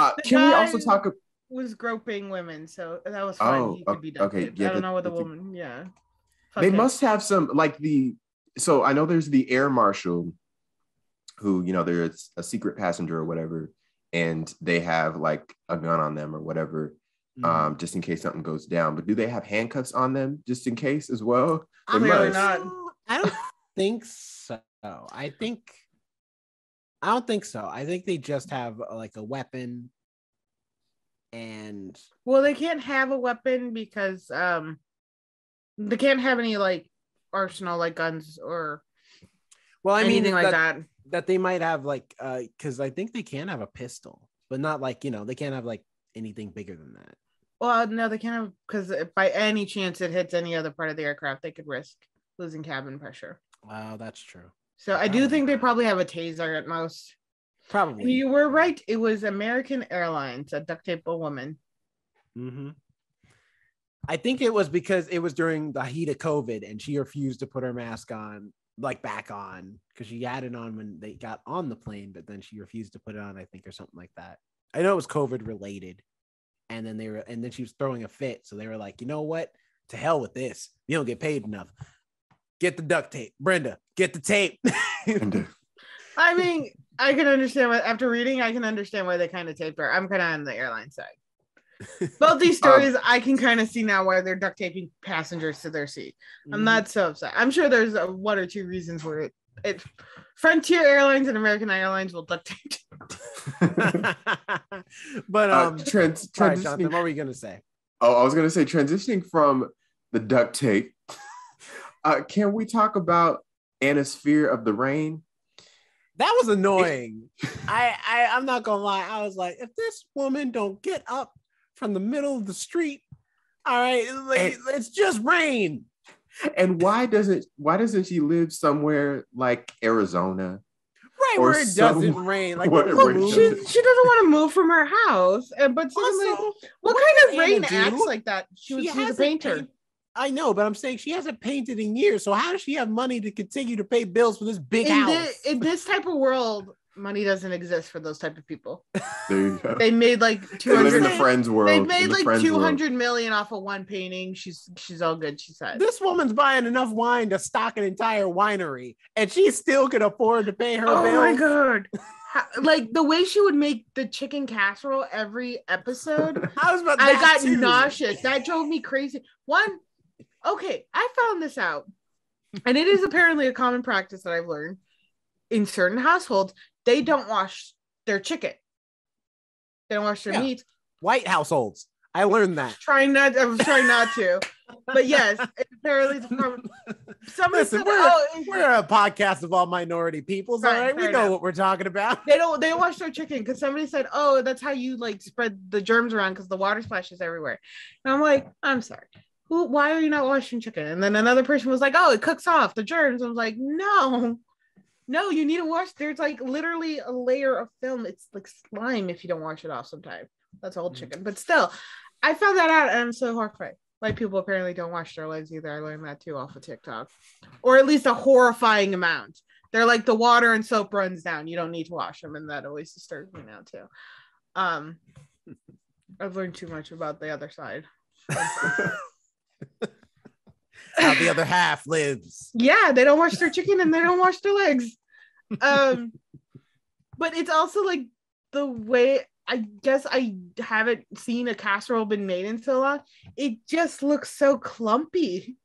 S2: uh,
S3: The
S2: can we also talk? ab-
S3: Was groping women, so that was fine.
S2: Oh,
S3: he could be
S2: okay,
S3: duct
S2: okay, yeah,
S3: I don't
S2: the-
S3: know what the
S2: the-
S3: woman. Yeah. Fuck
S2: They
S3: him.
S2: must have some like the. So I know there's the air marshal, who you know there's a secret passenger or whatever, and they have like a gun on them or whatever,
S1: Mm-hmm.
S2: um, just in case something goes down. But do they have handcuffs on them just in case as well?
S1: I
S2: They
S3: Clearly not.
S1: I don't think so. I think I don't think so. I think they just have uh, like a weapon and
S3: Well, they can't have a weapon because um, they can't have any like arsenal like guns or
S1: well, I mean
S3: anything like
S1: that,
S3: that.
S1: that they might have like uh because I think they can have a pistol, but not like you know, they can't have like anything bigger than that.
S3: Well, no, they can't have because if by any chance it hits any other part of the aircraft, they could risk losing cabin pressure.
S1: Wow, that's true.
S3: So I do think they probably have a taser at most.
S1: Probably.
S3: You were right. It was American Airlines that duct taped a woman.
S1: hmm I think it was because it was during the heat of COVID and she refused to put her mask on, like back on, because she had it on when they got on the plane, but then she refused to put it on, I think, or something like that. I know it was COVID related. And then they were, and then she was throwing a fit. So they were like, you know what? To hell with this. You don't get paid enough. Get the duct tape. Brenda, get the tape. [laughs]
S2: Uh,
S3: I mean, I can understand what after reading, I can understand why they kind of taped her. I'm kind of on the airline side. Both these [laughs] stories, I can kind of see now why they're duct taping passengers to their seat. I'm not so upset. I'm sure there's a, one or two reasons where it, it Frontier Airlines and American Airlines will duct tape. [laughs]
S1: but
S2: uh,
S1: um,
S2: trans-
S1: sorry,
S2: transitioning
S1: Jonathan, what were you gonna say?
S2: Oh, I was gonna say transitioning from the duct tape. Uh, can we talk about Anna's fear of the rain?
S1: That was annoying. [laughs] I, I I'm not gonna lie. I was like, if this woman don't get up from the middle of the street, all right, like,
S2: And-
S1: it's just rain.
S2: And why doesn't why doesn't she live somewhere like Arizona?
S1: right
S2: Or
S1: where it doesn't rain. [laughs] Like what
S2: it
S1: the
S3: Look,
S2: rains.
S1: moon-
S3: she, she doesn't want to move from her house. And but secondly,
S1: Also,
S3: what,
S1: what
S3: kind of
S1: did
S3: rain
S1: do?
S3: acts like that? She was, she was a
S1: hasn't
S3: painter.
S1: Paint- I know, but I'm saying she hasn't painted in years. So how does she have money to continue to pay bills for this big
S3: in,
S1: house?
S3: thi- in this type of world, money doesn't exist for those type of people.
S2: There you go.
S3: They made like two
S2: They live in the friends world.
S3: They made
S2: the
S3: like
S2: friends
S3: two
S2: world.
S3: hundred million off of one painting. She's she's all good. She said.
S1: this woman's buying enough wine to stock an entire winery, and she still can afford to pay her
S3: oh
S1: bills. oh bills.
S3: my god! [laughs] How- like the way she would make the chicken casserole every episode. [laughs]
S1: I was about
S3: I got
S1: too.
S3: nauseous. That drove me crazy. One, okay, I found this out, and it is apparently a common practice that I've learned in certain households. They don't wash their chicken. They don't wash their
S1: Yeah.
S3: meat.
S1: White households. I learned that.
S3: Trying not. I was trying not to, but yes, [laughs] apparently it's a common. Somebody
S1: Listen,
S3: said,
S1: we're,
S3: "Oh,
S1: we're a podcast of all minority peoples. All
S3: Right,
S1: right, we know
S3: enough.
S1: what we're talking about.
S3: they don't they don't wash their chicken because somebody said, "Oh, that's how you like spread the germs around because the water splashes everywhere." And I'm like, "I'm sorry, who? Why are you not washing chicken?" And then another person was like, "Oh, it cooks off the germs." I was like, "No, no, you need to wash. There's like literally a layer of film. It's like slime if you don't wash it off. Sometimes that's old chicken, but still, I found that out and I'm so horrified. Like people apparently don't wash their legs either. I learned that too off of TikTok, or at least a horrifying amount. They're like the water and soap runs down. You don't need to wash them, and that always disturbs me now too. Um, I've learned too much about the other side. [laughs] [laughs]
S1: How the other half lives.
S3: Yeah, they don't wash their chicken and they don't wash their legs. Um, but it's also like the way I guess I haven't seen a casserole been made in so long. It just looks so clumpy.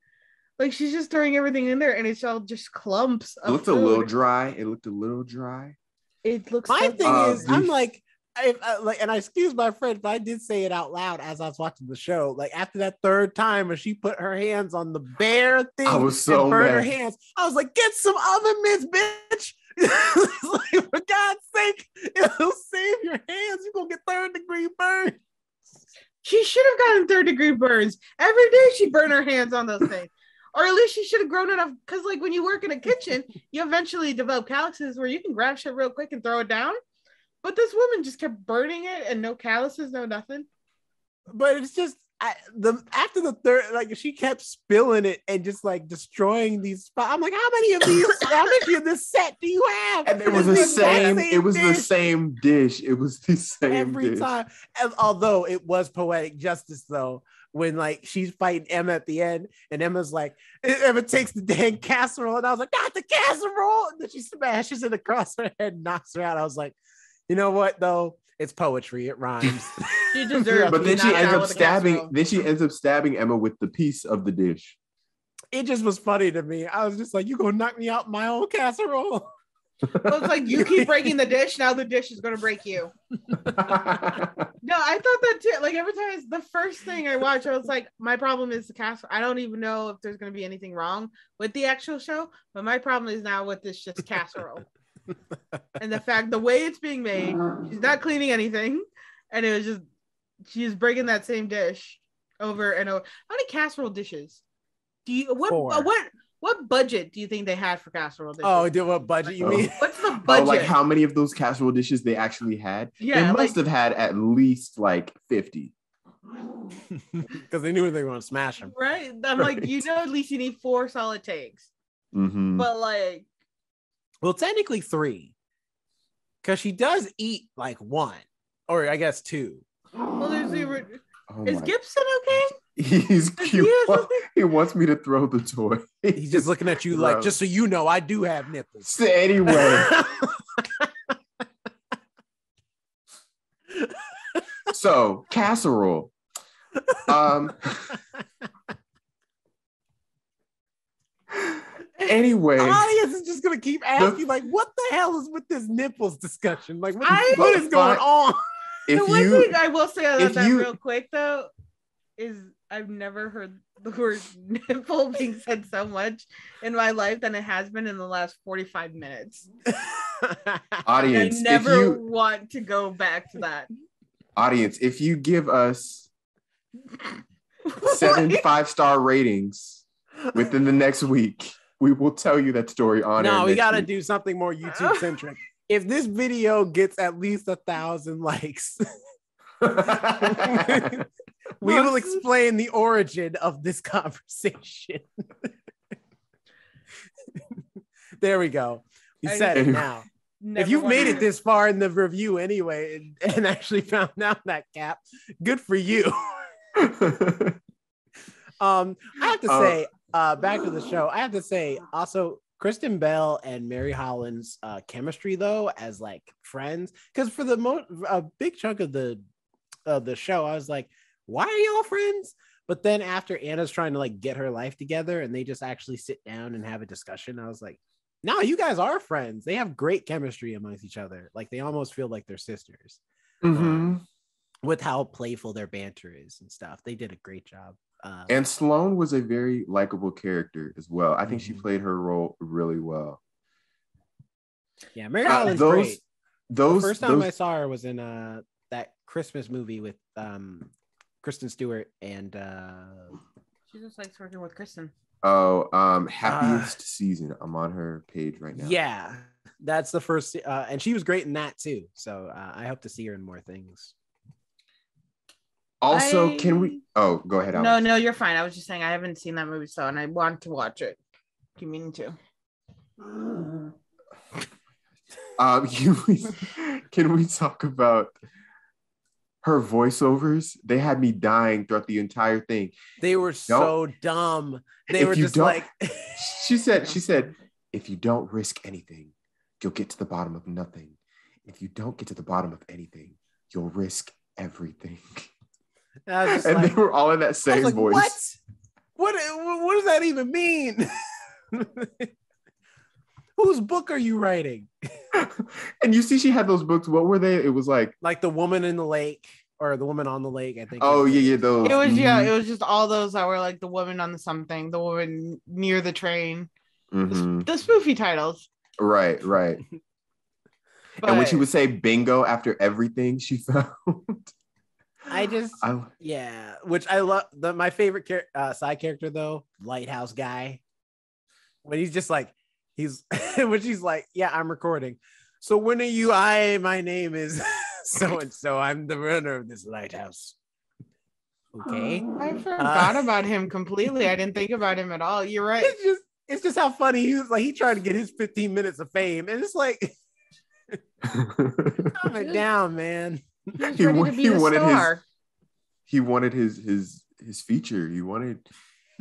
S3: Like she's just throwing everything in there and it's all just clumps.
S2: It
S3: Of
S2: looked a little dry. It looked a little dry.
S3: It looks
S1: My
S3: so
S1: thing
S2: Uh,
S1: is, I'm like, I, I, uh, like, and I excuse my friend, but I did say it out loud as I was watching the show. Like after that third time, when she put her hands on the bare thing,
S2: I was so
S1: and burned her hands. I was like, get some oven mitts, bitch. [laughs] Like, for God's sake, it'll save your hands. You're gonna get third degree burns.
S3: She should have gotten third degree burns. Every day she burned her hands on those things. Or at least she should have grown enough. Because, like, when you work in a kitchen, you eventually develop calluses where you can grab shit real quick and throw it down. But this woman just kept burning it and no calluses, no nothing.
S1: But it's just I, the after the third, like she kept spilling it and just like destroying these spots. I'm like, how many of these? how many of this set do you have?
S2: And it was the
S1: exact
S2: same. It was the same dish. It was the same
S1: every
S2: dish.
S1: time. And although it was poetic justice, though, when like she's fighting Emma at the end, and Emma's like, Emma takes the dang casserole, and I was like, not the casserole. And then she smashes it across her head, and knocks her out. I was like, you know what though? It's poetry. It rhymes. [laughs]
S3: She deserves
S2: But then she ends up stabbing.
S3: casserole.
S2: Then she ends up stabbing Emma with the piece of the dish.
S1: it just was funny to me. I was just like, you gonna knock me out my own casserole?
S3: So it's like you keep [laughs] breaking the dish, now the dish is gonna break you. [laughs] No, I thought that too. Like every time it's the first thing I watch, I was like, my problem is the casserole. I don't even know if there's gonna be anything wrong with the actual show, but my problem is now with this just casserole. And the fact the way it's being made, she's not cleaning anything, and it was just she's breaking that same dish over and over. How many casserole dishes? Do you what
S1: Four.
S3: what what budget do you think they had for casserole dishes?
S1: oh, do what budget you
S2: Oh.
S1: mean? [laughs]
S3: what's the
S2: Oh,
S3: budget?
S2: like how many of those casserole dishes they actually had?
S3: yeah,
S2: they
S3: like,
S2: must have had at least like 50. [laughs]
S1: Because they knew they were gonna smash them.
S3: right. I'm like, you [laughs] know, at least you need four solid takes.
S2: Mhm.
S3: But like,
S1: Well, technically three, because she does eat like one, or I guess two.
S3: well, there's the
S2: Oh
S3: is
S2: my-
S3: Gibson okay? [laughs]
S2: He's cute.
S3: he [laughs]
S2: He wants me to throw the toy.
S1: He's just looking at you [laughs] like, just so you know, I do have nipples.
S2: So anyway, so casserole. Um. Anyway,
S1: The audience is just gonna keep asking, like, what the hell is with this nipples discussion? Like, what,
S3: I-
S1: what is going on? [laughs]
S2: if
S3: the one
S2: you
S3: thing I will say about that
S2: you-
S3: real quick though is I've never heard the word [laughs] nipple being said so much in my life than it has been in the last 45 minutes. [laughs]
S2: audience,
S3: I
S2: if
S3: never
S2: you
S3: want to go back to that.
S2: audience, if you give us seven five star ratings within the next week, we will tell you that story on. air
S1: no, we gotta
S2: week.
S1: do something more YouTube centric. [laughs] if this video gets at least a thousand likes, [laughs] we will explain the origin of this conversation. [laughs] there we go. We said it now.
S3: Never
S1: if you've made it this far in the review anyway and, and actually found out that cap, good for you. um, I have to
S2: Uh,
S1: say, uh, back to the show. I have to say, also, Kristen Bell and Mary Holland's uh, chemistry, though, as like friends, because for the most a big chunk of the of the show, I was like, why are y'all friends? But then after Anna's trying to like get her life together, and they just actually sit down and have a discussion, I was like, no, you guys are friends. They have great chemistry amongst each other. Like they almost feel like they're sisters
S2: Mhm.
S1: with how playful their banter is and stuff. They did a great job. Uh,
S2: And Sloane was a very likable character as well. I think she
S1: Mhm.
S2: played her role really well.
S1: yeah, Mary
S2: Uh,
S1: Holland's
S2: those,
S1: great.
S2: those,
S1: the first time
S2: those-
S1: I saw her was in uh that Christmas movie with um Kristen Stewart and uh
S3: She just likes working with Kristen.
S2: oh, um, happiest season. I'm on her page right now.
S1: yeah, that's the first uh and she was great in that too. So uh, I hope to see her in more things.
S2: Also, can we? Oh, go ahead.
S3: No,
S2: Alex.
S3: no, you're fine. I was just saying I haven't seen that movie, so and I want to watch it. You mean to. [sighs]
S2: Um, [laughs] can we, can we talk about her voiceovers? They had me dying throughout the entire thing.
S1: They were so dumb. They
S2: If
S1: were just like [laughs] [laughs]
S2: She said, she said, if you don't risk anything, you'll get to the bottom of nothing. If you don't get to the bottom of anything, you'll risk everything.
S1: I was just
S2: and
S1: like,
S2: they were all in that same
S1: like,
S2: voice.
S1: What? what? What does that even mean? [laughs] Whose book are you writing? [laughs]
S2: and you see, she had those books. What were they? It was like,
S1: Like the woman in the lake or the woman on the lake? I think.
S2: oh yeah, yeah, those.
S3: It was yeah,
S2: Mhm,
S3: it was just all those that were like the woman on the something, the woman near the train,
S2: mhm.
S3: the spoofy titles.
S2: Right, right.
S3: But [laughs]
S2: and when she would say bingo after everything she found,
S1: I just
S2: I,
S1: yeah, which I love. The my favorite char- uh, side character though, lighthouse guy. When he's just like he's [laughs] when she's like, yeah, I'm recording. So when are you? I my name is [laughs] so and so. I'm the runner of this lighthouse. Okay.
S3: I forgot
S1: Uh,
S3: about him [laughs] completely. I didn't think about him at all. You're right.
S1: It's just it's just how funny he was like he tried to get his 15 minutes of fame. And it's like calm it down, man.
S3: He was
S2: He
S3: ready
S2: wa-
S3: to be
S2: he
S3: the
S2: wanted his- he wanted his his his feature. He wanted,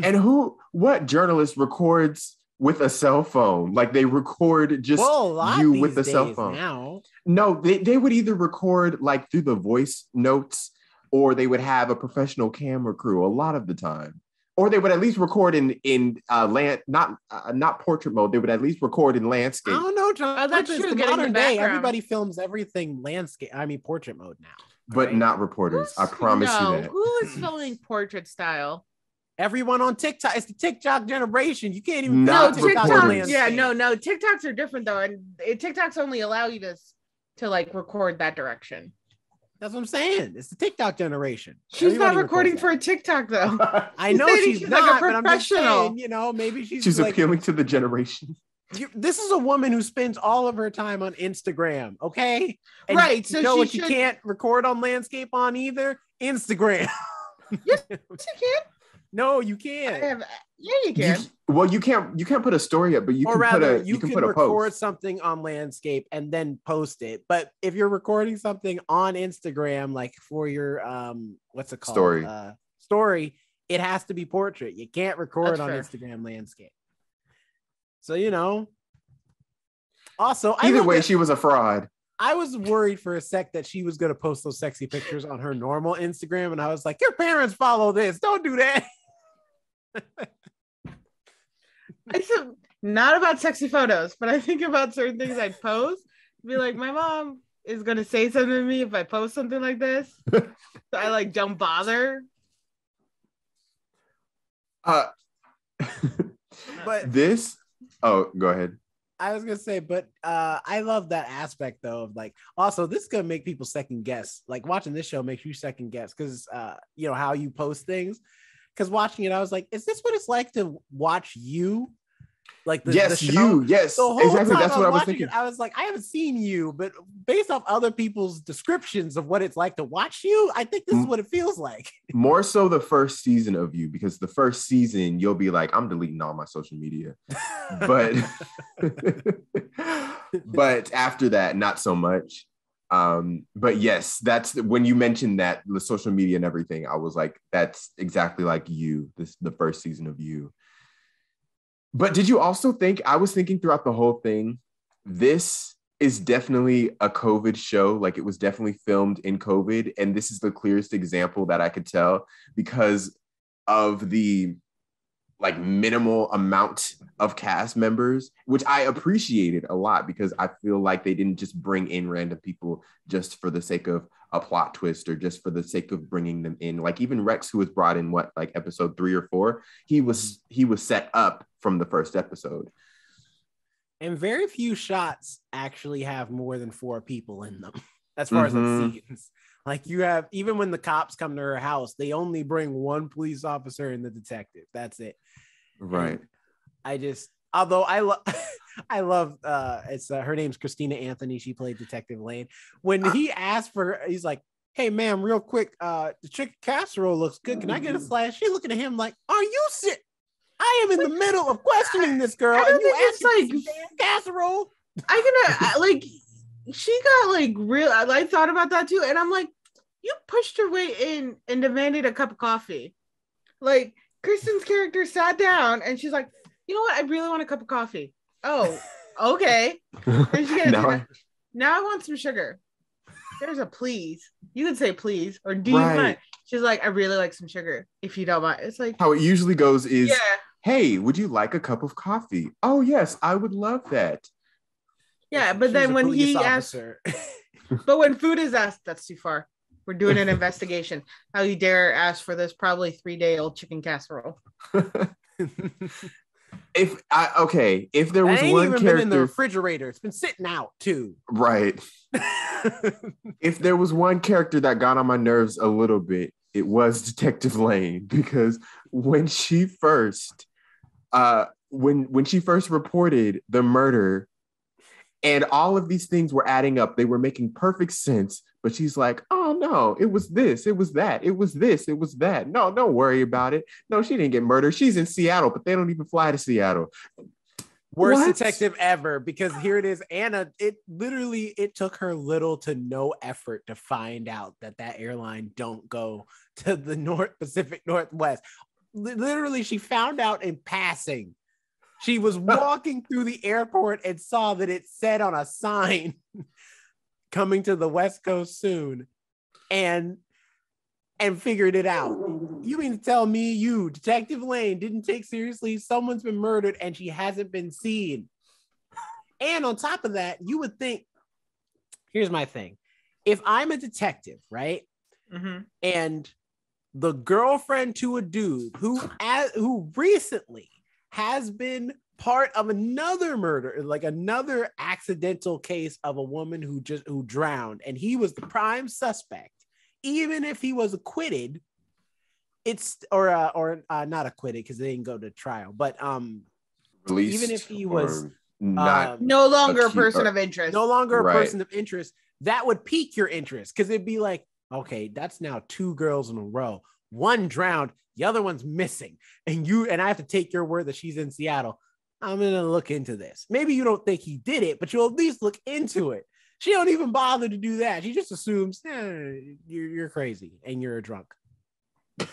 S2: and who? What journalist records with a cell phone? Like they record just
S1: well,
S2: you with the cell phone.
S1: now.
S2: No, they, they would either record like through the voice notes or they would have a professional camera crew a lot of the time. Or they would at least record in in uh, land not uh, not portrait mode. They would at least record in landscape.
S1: I
S2: landscape.
S1: don't know, John.
S3: Oh, that's
S1: It's
S3: true,
S1: the modern day. Everybody films everything landscape. I mean, portrait mode now.
S2: but
S1: right?
S2: not reporters. I promise
S3: no,
S2: you that.
S3: Who is [laughs] filming portrait style?
S1: Everyone on TikTok. It's the TikTok generation. You can't even
S2: Not
S3: no,
S1: film
S3: TikTok.
S2: reporters.
S3: Yeah, no, no. TikToks are different though, and it, TikToks only allow you to to like record that direction.
S1: That's what I'm saying. It's the TikTok generation.
S3: She's not recording for a. TikTok though. [laughs]
S1: I know
S3: saying
S1: she's,
S3: she's like a
S1: not, but I'm just
S3: professional.
S1: saying, you know, maybe she's,
S2: She's
S1: like,
S2: appealing to the generation.
S1: you- this is a woman who spends all of her time on Instagram. Okay, And
S3: Right,
S1: You
S3: so
S1: know
S3: she
S1: what you can't record on landscape on either Instagram.
S3: Yes, [laughs] you can't.
S1: no, you can't.
S3: have, yeah, you
S2: You-
S3: can.
S2: well, you can't you can't put a story up, but you
S1: or
S2: can
S1: rather,
S2: put a
S1: you,
S2: you, can,
S1: can,
S2: put a
S1: record
S2: post.
S1: something on landscape and then post it. But if you're recording something on Instagram, like for your um, what's it called?
S2: Story.
S1: Uh, story. It has to be portrait. You can't record
S3: That's
S1: on
S3: fair.
S1: Instagram landscape. So you know. Also,
S2: Either
S1: love
S2: way,
S1: that-
S2: she was a fraud.
S1: I was worried for a sec that she was gonna post those sexy pictures on her normal Instagram, and I was like, "Your parents follow this. Don't do that." [laughs]
S3: It's a, not about sexy photos, but I think about certain things I post. Be like, my mom is gonna say something to me if I post something like this. [laughs] so I like don't bother.
S2: Uh, [laughs]
S1: But-
S2: this. Oh, go ahead.
S1: I was gonna say, but uh, I love that aspect though of like also this is gonna make people second guess. Like watching this show makes you second guess because uh, you know how you post things. Because watching it, I was like, is this what it's like to watch you Like the,
S2: yes,
S1: the
S2: you. Yes,
S1: The
S2: exactly. That's
S1: I
S2: what I
S1: was
S2: thinking.
S1: it, I was like, I haven't seen you, but based off other people's descriptions of what it's like to watch you, I think this is what it feels like. [laughs]
S2: More so the first season of you, because the first season you'll be like, I'm deleting all my social media. But [laughs] [laughs] but after that, not so much. Um, but yes, that's when you mentioned that the social media and everything, I was like, that's exactly like you, this the first season of you. But did you also think I was thinking throughout the whole thing, this is definitely a COVID show. Like it was definitely filmed in COVID. And this is the clearest example that I could tell because of the like minimal amount of cast members, which I appreciated a lot because I feel like they didn't just bring in random people just for the sake of a plot twist or just for the sake of bringing them in. Like even Rex, who was brought in what like episode three or four, he was he was set up from the first episode.
S1: and very few shots actually have more than four people in them as far as like
S2: Mhm.
S1: Like you have even when the cops come to her house they only bring one police officer and the detective. That's it.
S2: Right.
S1: And i just although i love [laughs] i love uh it's uh, her name's christina anthony. She played detective lane. When he asked for he's like hey ma'am real quick uh the chicken casserole looks good. Can i get a slice? She looking at him like are you sick i am in the [laughs] middle of questioning this girl and you asking
S3: like-
S1: damn casserole?
S3: I gonna like she got like real I like thought about that too. And I'm like, you pushed her way in and demanded a cup of coffee. Like Kristen's character sat down and she's like, you know what? I really want a cup of coffee. Oh, [laughs] okay. And she
S2: Now I-
S3: now I want some sugar. There's a please. You can say please or do you mind? She's like, I really like some sugar if you don't mind. It's like,
S2: how it usually goes is
S3: yeah,
S2: hey, would you like a cup of coffee? Oh, yes, I would love that.
S3: Yeah. But then when
S1: police
S3: he asked,
S1: officer. [laughs]
S3: but when food is asked, that's too far. We're doing an investigation. How you dare ask for this probably three day old chicken casserole? [laughs]
S2: if I okay, if there was
S1: ain't
S2: one
S1: even been in the refrigerator. It's been sitting out too.
S2: right? [laughs] If there was one character that got on my nerves a little bit, it was Detective Lane because when she first, uh, when when she first reported the murder, and all of these things were adding up, they were making perfect sense. But she's like, "Oh no, it was this, it was that, it was this, it was that. No, don't worry about it. No, she didn't get murdered. She's in Seattle, but they don't even fly to Seattle.
S1: Worst
S2: What?
S1: detective ever because here it is. Anna, it literally it took her little to no effort to find out that that airline don't go to the [laughs] North Pacific Northwest. Li- Literally, she found out in passing. She was [laughs] walking through the airport and saw that it said on a sign [laughs] coming to the West Coast soon and and figured it out. You mean to tell me you, Detective Lane, didn't take seriously someone's been murdered and she hasn't been seen? And on top of that, you would think here's my thing. If I'm a detective, right?
S3: Mhm.
S1: and the girlfriend to a dude who as, who recently has been part of another murder like another accidental case of a woman who just who drowned and he was the prime suspect even if he was acquitted it's or uh, or uh, not acquitted because they didn't go to trial but um
S2: Released
S1: Even if he was,
S2: not.
S1: um,
S3: No longer a
S2: Acute-
S3: person
S2: or-
S3: of interest.
S1: no longer a
S2: Right.
S1: person of interest, that would pique your interest because it'd be like, okay, that's now two girls in a row. One drowned, the other one's missing, and you and I have to take your word that she's in Seattle. I'm gonna look into this. Maybe you don't think he did it, but you'll at least look into it. She don't even bother to do that. She just assumes eh, you're you're crazy and you're a drunk. [laughs]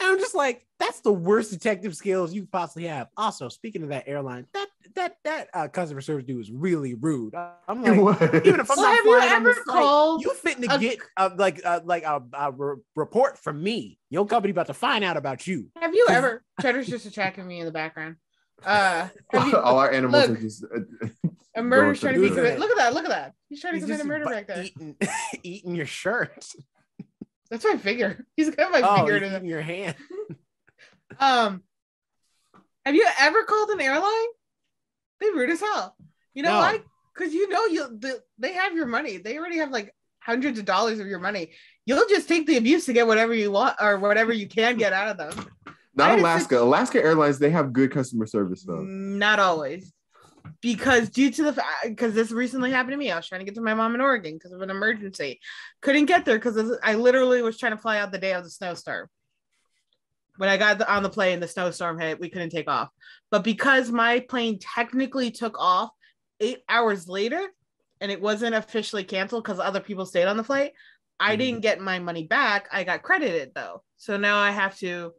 S1: And I'm just like, that's the worst detective skills you could possibly have. Also, speaking of that airline, that that that uh, customer service dude was really rude. I'm like,
S2: What?
S1: even if I'm
S3: Well,
S1: not
S3: have you ever
S1: this flight,
S3: called
S1: you fitting to
S3: a-
S1: get uh, like uh, like a, a re- report from me. Your company about to find out about you.
S3: Have you ever? Cheddar's just attacking me in the background. Uh, [laughs] have you,
S2: All our animals
S3: Look.
S2: are just uh, [laughs]
S3: a murder's trying to be committed. Look at that! Look at that! He's trying to commit a murder
S1: bu-
S3: back there.
S1: eating [laughs] eating your shirt.
S3: That's my finger. He's got my
S1: oh,
S3: finger in
S1: eating your hand.
S3: Um, have you ever called an airline? They rude as hell. You know
S1: No.
S3: why? Because you know you the, they have your money. They already have like hundreds of dollars of your money. You'll just take the abuse to get whatever you want or whatever you can get out of them.
S2: Not
S3: had a
S2: Alaska. Alaska Airlines, they have good customer service though.
S3: Not always. Because due to the fact, because this recently happened to me, I was trying to get to my mom in Oregon because of an emergency. Couldn't get there because I literally was trying to fly out the day of the snowstorm. When I got on the plane, the snowstorm hit, we couldn't take off. But because my plane technically took off eight hours later and it wasn't officially canceled because other people stayed on the flight, I
S2: Mhm.
S3: didn't get my money back. I got credited though. So now I have to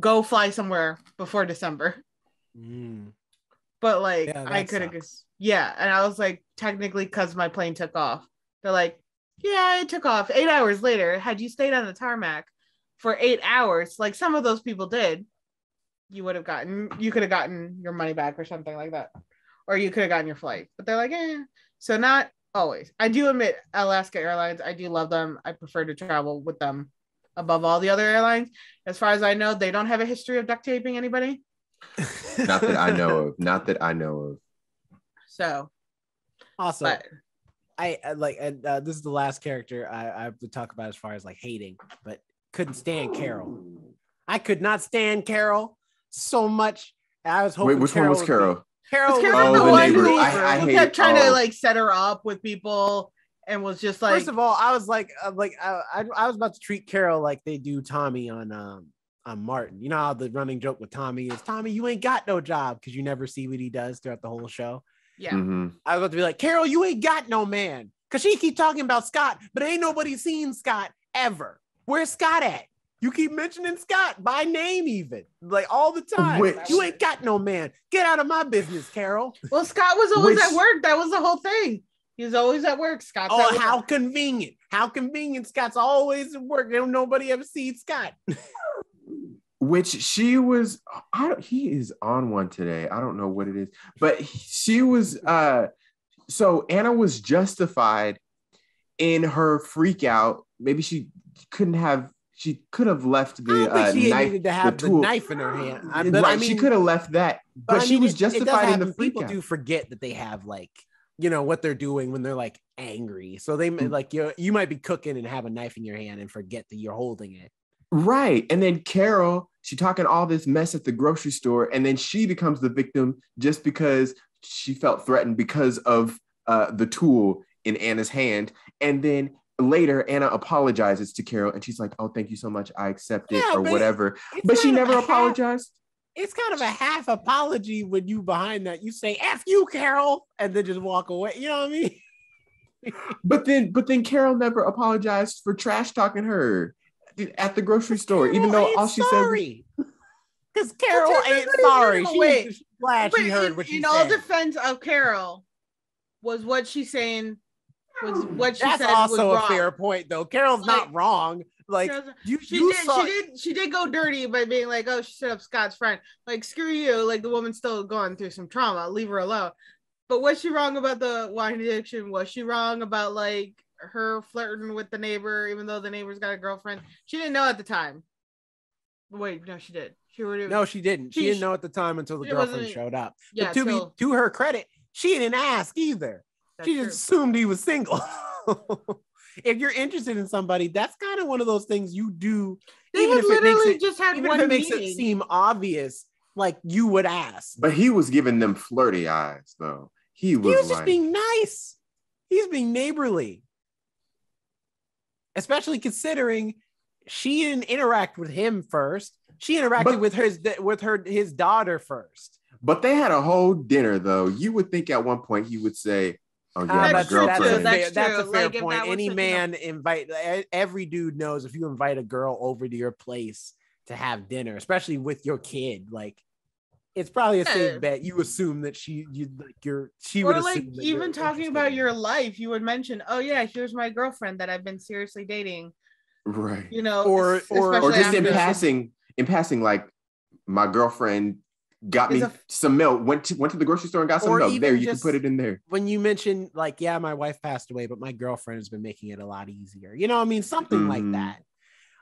S3: go fly somewhere before December.
S1: Mm.
S3: But like
S1: Yeah,
S3: I could have yeah, and I was like technically because my plane took off. They're like, yeah, it took off eight hours later. Had you stayed on the tarmac for eight hours, like some of those people did, you would have gotten you could have gotten your money back or something like that, or you could have gotten your flight. But they're like, eh. So not always. I do admit Alaska Airlines. I do love them. I prefer to travel with them above all the other airlines. As far as I know, they don't have a history of duct taping anybody.
S2: Not that I know of. [laughs] Not that I know of.
S3: So,
S1: awesome
S3: but
S1: I, I like, and uh, this is the last character I, I have to talk about as far as like hating, but couldn't stand Carol. I could not stand Carol so much. I was hoping.
S2: Wait, which one was
S1: would
S2: Carol?
S1: Carol,
S3: Was
S1: was
S3: Carol
S2: Oh,
S3: the,
S2: the
S3: one
S2: neighbor.
S3: who,
S2: I- I
S3: who kept trying to
S2: oh.
S3: like set her up with people and was just like
S1: First of all, I was like, uh, like I, I, I was about to treat Carol like they do Tommy on um on Martin. You know how the running joke with Tommy is, Tommy, you ain't got no job because you never see what he does throughout the whole show.
S3: yeah.
S2: Mhm.
S1: I was about to be like, Carol, you ain't got no man. Cause she keep talking about Scott, but ain't nobody seen Scott ever. Where's Scott at? You keep mentioning Scott by name, even like all the time.
S2: Which-
S1: You ain't got no man. Get out of my business, Carol.
S3: Well, Scott was always
S2: Which-
S3: at work. That was the whole thing. He was always at work. Scott.
S1: Oh, how convenient. How convenient. Scott's always at work. Don't nobody ever see Scott. [laughs]
S2: Which she was. I don't. He is on one today. I don't know what it is, but he- she was. uh So Anna was justified in her freak out. Maybe she couldn't have. She could have left the uh,
S1: she
S2: knife.
S1: needed to have the,
S2: tool.
S1: knife in her hand. I,
S2: right,
S1: I mean,
S2: she could have left that, but,
S1: I
S2: she
S1: mean,
S2: was
S1: it- it
S2: justified in the freak
S1: People
S2: out.
S1: do forget that they have like you know what they're doing when they're like angry. So they may-
S2: Mm.
S1: like you you might be cooking and have a knife in your hand and forget that you're holding it.
S2: Right. And then Carol, she talking all this mess at the grocery store, and then she becomes the victim just because she felt threatened because of uh, the tool in Anna's hand. And then later, Anna apologizes to Carol, and she's like, "Oh, thank you so much. I accept it,
S1: Yeah,
S2: or
S1: but
S2: whatever." But she never
S1: a half-
S2: apologized.
S1: it's kind of a half apology when you behind that you say "f you, Carol" and then just walk away. You know what I mean? [laughs]
S2: But then, but then Carol never apologized for trash talking her at the grocery store, even though all she said.
S1: sorry. Because Carol ain't sorry.
S3: no,
S1: She
S3: wait.
S1: was glad she heard
S3: in,
S1: what she
S3: in
S1: said.
S3: all defense of Carol, was what she's saying was hmm. what she
S1: That's
S3: said was
S1: also a
S3: wrong.
S1: fair point, though. Carol's
S3: Like-
S1: not wrong. Like
S3: Carol's-
S1: you,
S3: she
S1: you
S3: did
S1: saw.
S3: she did she did go dirty by being like oh she set up scott's friend like screw you like the woman's still going through some trauma leave her alone but was she wrong about the wine addiction was she wrong about like her flirting with the neighbor even though the neighbor's got a girlfriend she didn't know at the time wait no she did she already
S1: No, she didn't. She
S3: She-
S1: didn't know at the time until the girlfriend showed up.
S3: yeah
S1: but to
S3: till-
S1: be to her credit, she didn't ask either.
S3: That's
S1: she
S3: true.
S1: just assumed he was single. [laughs] if you're interested in somebody, that's kind of one of those things you do,
S3: they
S1: even
S3: had
S1: if it makes
S3: literally
S1: it,
S3: just had
S1: even
S3: one
S1: if it makes it seem obvious, like you would ask.
S2: But he was giving them flirty eyes, though. He
S1: he
S2: was,
S1: was just being nice. He's being neighborly, especially considering she didn't interact with him first. She interacted
S2: But-
S1: with his with her his daughter first.
S2: But they had a whole dinner, though. You would think at one point he would say, "Oh yeah,
S1: Ah,
S2: my
S3: That's true,
S1: that's,
S2: girlfriend."
S1: a
S3: That's
S1: fair, that's a fair
S3: Like,
S1: point.
S3: that
S1: Any
S3: such a-
S1: man invite every dude knows if you invite a girl over to your place to have dinner, especially with your kid, like it's probably a
S3: Yeah.
S1: safe bet. You assume that she you like you're she
S3: or
S1: would
S3: like
S1: assume
S3: even talking about your life you would mention oh yeah here's my girlfriend that i've been seriously dating
S2: right.
S3: you know
S1: Or- or-
S2: Or just in passing, in passing, like my girlfriend got me
S3: a-
S2: some milk. Went to went to the grocery store and got some milk. There, you can put it in there.
S1: when you mention like yeah my wife passed away but my girlfriend has been making it a lot easier you know i mean something like
S2: Mhm.
S1: that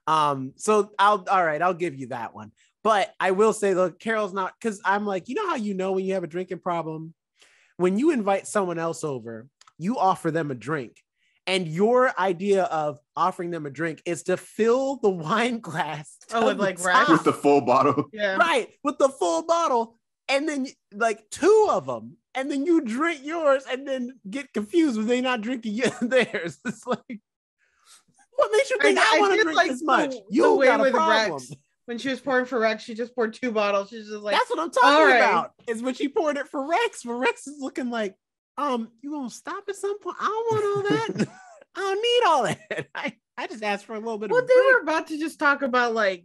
S1: um so i'll all right i'll give you that one but i will say look carol's not because i'm like you know how you know when you have a drinking problem when you invite someone else over you offer them a drink and your idea of offering them a drink is to fill the [laughs] wine glass
S3: Oh, with,
S1: the
S3: like,
S1: top.
S3: Rex?
S2: with the full bottle.
S3: Yeah.
S1: right with the full bottle and then like two of them and then you drink yours and then get confused when they're not drinking [laughs] theirs it's like what makes you think
S3: I-
S1: i,
S3: I
S1: want to
S3: feel
S1: drink
S3: like
S1: this much
S3: the-
S1: you got a
S3: with
S1: problem
S3: Rex, When she was pouring for Rex, she just poured two bottles. She's just like,
S1: that's what i'm talking
S3: "All right."
S1: about is when she poured it for rex but rex is looking like um you gonna stop at some point i don't want all that [laughs] i don't need all that [laughs] i i just asked for a little bit
S3: well,
S1: of
S3: they
S1: break.
S3: were about to just talk about like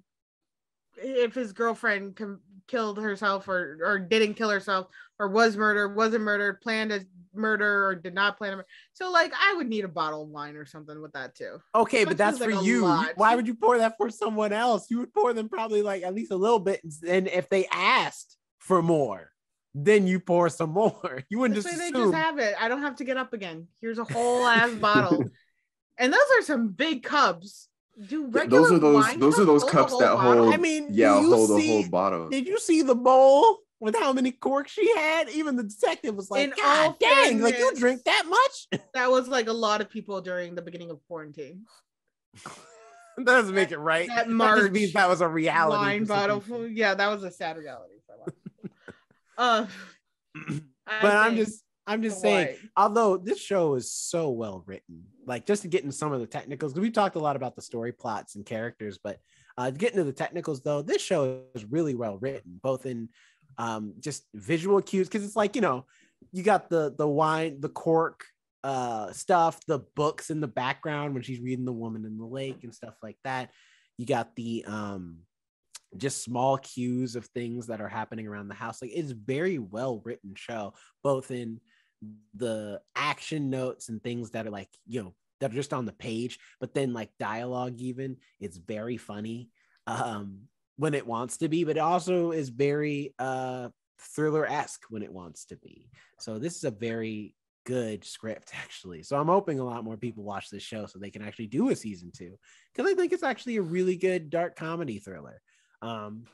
S3: if his girlfriend com- killed herself or or didn't kill herself or was murdered, wasn't murdered, planned a murder or did not plan a murder. So like, I would need a bottle of wine or something with that too.
S1: Okay, but that's
S3: feels
S1: for
S3: like
S1: you.
S3: lot.
S1: Why would you pour that for someone else? You would pour them probably like at least a little bit. And if they asked for more, then you pour some [laughs] more. You wouldn't
S3: This
S1: just
S3: way they just have it. I don't have to get up again. Here's a whole ass bottle, [laughs] and those are some big cups. Do
S2: Yeah,
S3: regular
S2: those are those
S3: wine
S2: those are those cups
S3: whole
S2: that
S3: bottle?
S2: hold
S1: I mean,
S2: yeah
S1: do you
S2: hold a whole bottle.
S1: Did you see the bowl with how many corks she had? Even the detective was like,
S3: In all
S1: God dang, like you drink that much? [laughs]
S3: That was like a lot of people during the beginning of quarantine.
S1: that doesn't make it right.
S3: that
S1: That just
S3: March
S1: means that was a reality.
S3: Wine bottle. Yeah, that was a sad reality for a lot. of people. Uh, [clears throat]
S1: but I'm just I'm just saying,
S3: wine-
S1: although this show is so well written, like just to get into some of the technicals, because we talked a lot about the story plots and characters, but uh, getting to the technicals though, this show is really well written, both in um, just visual cues, because it's like you know, you got the the wine, the cork uh stuff, the books in the background when she's reading The Woman in the Lake and stuff like that. You got the um just small cues of things that are happening around the house. Like it's very well written show, both in the action notes and things that are like, you know, that are just on the page, but then like dialogue even, it's very funny um when it wants to be, but it also is very uh thriller-esque when it wants to be. So this is a very good script [laughs] actually. So I'm hoping a lot more people watch this show so they can actually do a season 2 cuz I think it's actually a really good dark comedy thriller. Um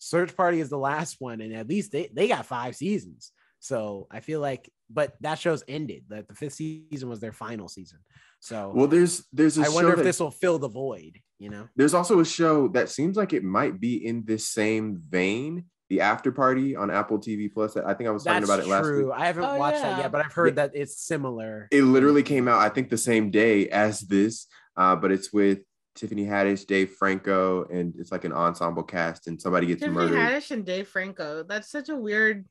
S1: Search Party is the last one and at least they they got 5 seasons. So I feel like but that show's ended. That the fifth season was their final season. So
S2: Well, there's there's a
S1: I
S2: show
S1: wonder if
S2: that-
S1: this will fill the void, you know.
S2: There's also a show that seems like it might be in this same vein, The After Party on Apple TV Plus. I think I was talking
S1: That's
S2: about it last
S1: true.
S2: week.
S1: I haven't
S3: Oh,
S1: watched that yet, but I've heard that it's similar.
S2: It literally came out, I think, the same day as this, uh, but it's with Tiffany Haddish, Dave Franco, and it's like an ensemble cast, and somebody gets
S3: Tiffany
S2: murdered.
S3: Tiffany Haddish and Dave Franco. That's such a weird.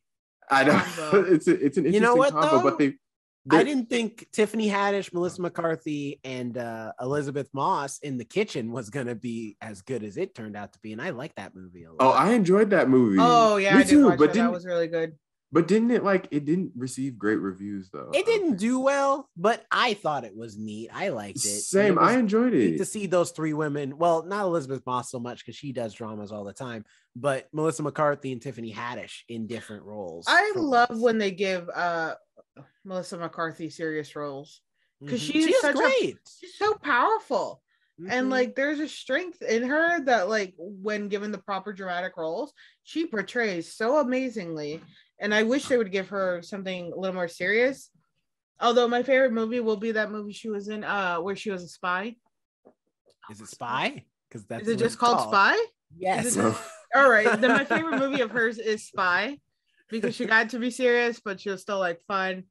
S2: I know
S3: combo. [laughs]
S2: it's a, it's an interesting
S1: You know what,
S2: combo,
S1: though?
S2: but they.
S1: I
S2: they-
S1: didn't think Tiffany Haddish, Melissa McCarthy, and uh, Elisabeth Moss in the kitchen was gonna be as good as it turned out to be, and I like that movie a lot.
S2: Oh, I enjoyed that movie.
S3: Oh yeah,
S2: Me
S3: I did
S2: too.
S3: watch
S2: but
S3: that. That
S2: didn't
S3: was really good.
S2: But didn't it like it didn't receive great reviews though?
S1: it didn't do well, but I thought it was neat. I liked it.
S2: Same,
S1: it
S2: I enjoyed
S1: neat
S2: it.
S1: to see those three women. Well, not Elisabeth Moss so much because she does dramas all the time, but Melissa McCarthy and Tiffany Haddish in different roles.
S3: I love
S1: once.
S3: when they give uh Melissa McCarthy serious roles. 'cause
S1: Mhm.
S3: she is
S1: she is
S3: such a-
S1: great.
S3: She's so powerful. and
S1: Mhm.
S3: like there's a strength in her that like when given the proper dramatic roles she portrays so amazingly and i wish they would give her something a little more serious although my favorite movie will be that movie she was in uh where she was a spy
S1: is it Spy? Because that's
S3: is it just
S1: it's
S3: called spy
S1: Yes.
S3: Is it [laughs] all right then my favorite movie of hers is spy because she got to be serious but she was still like fun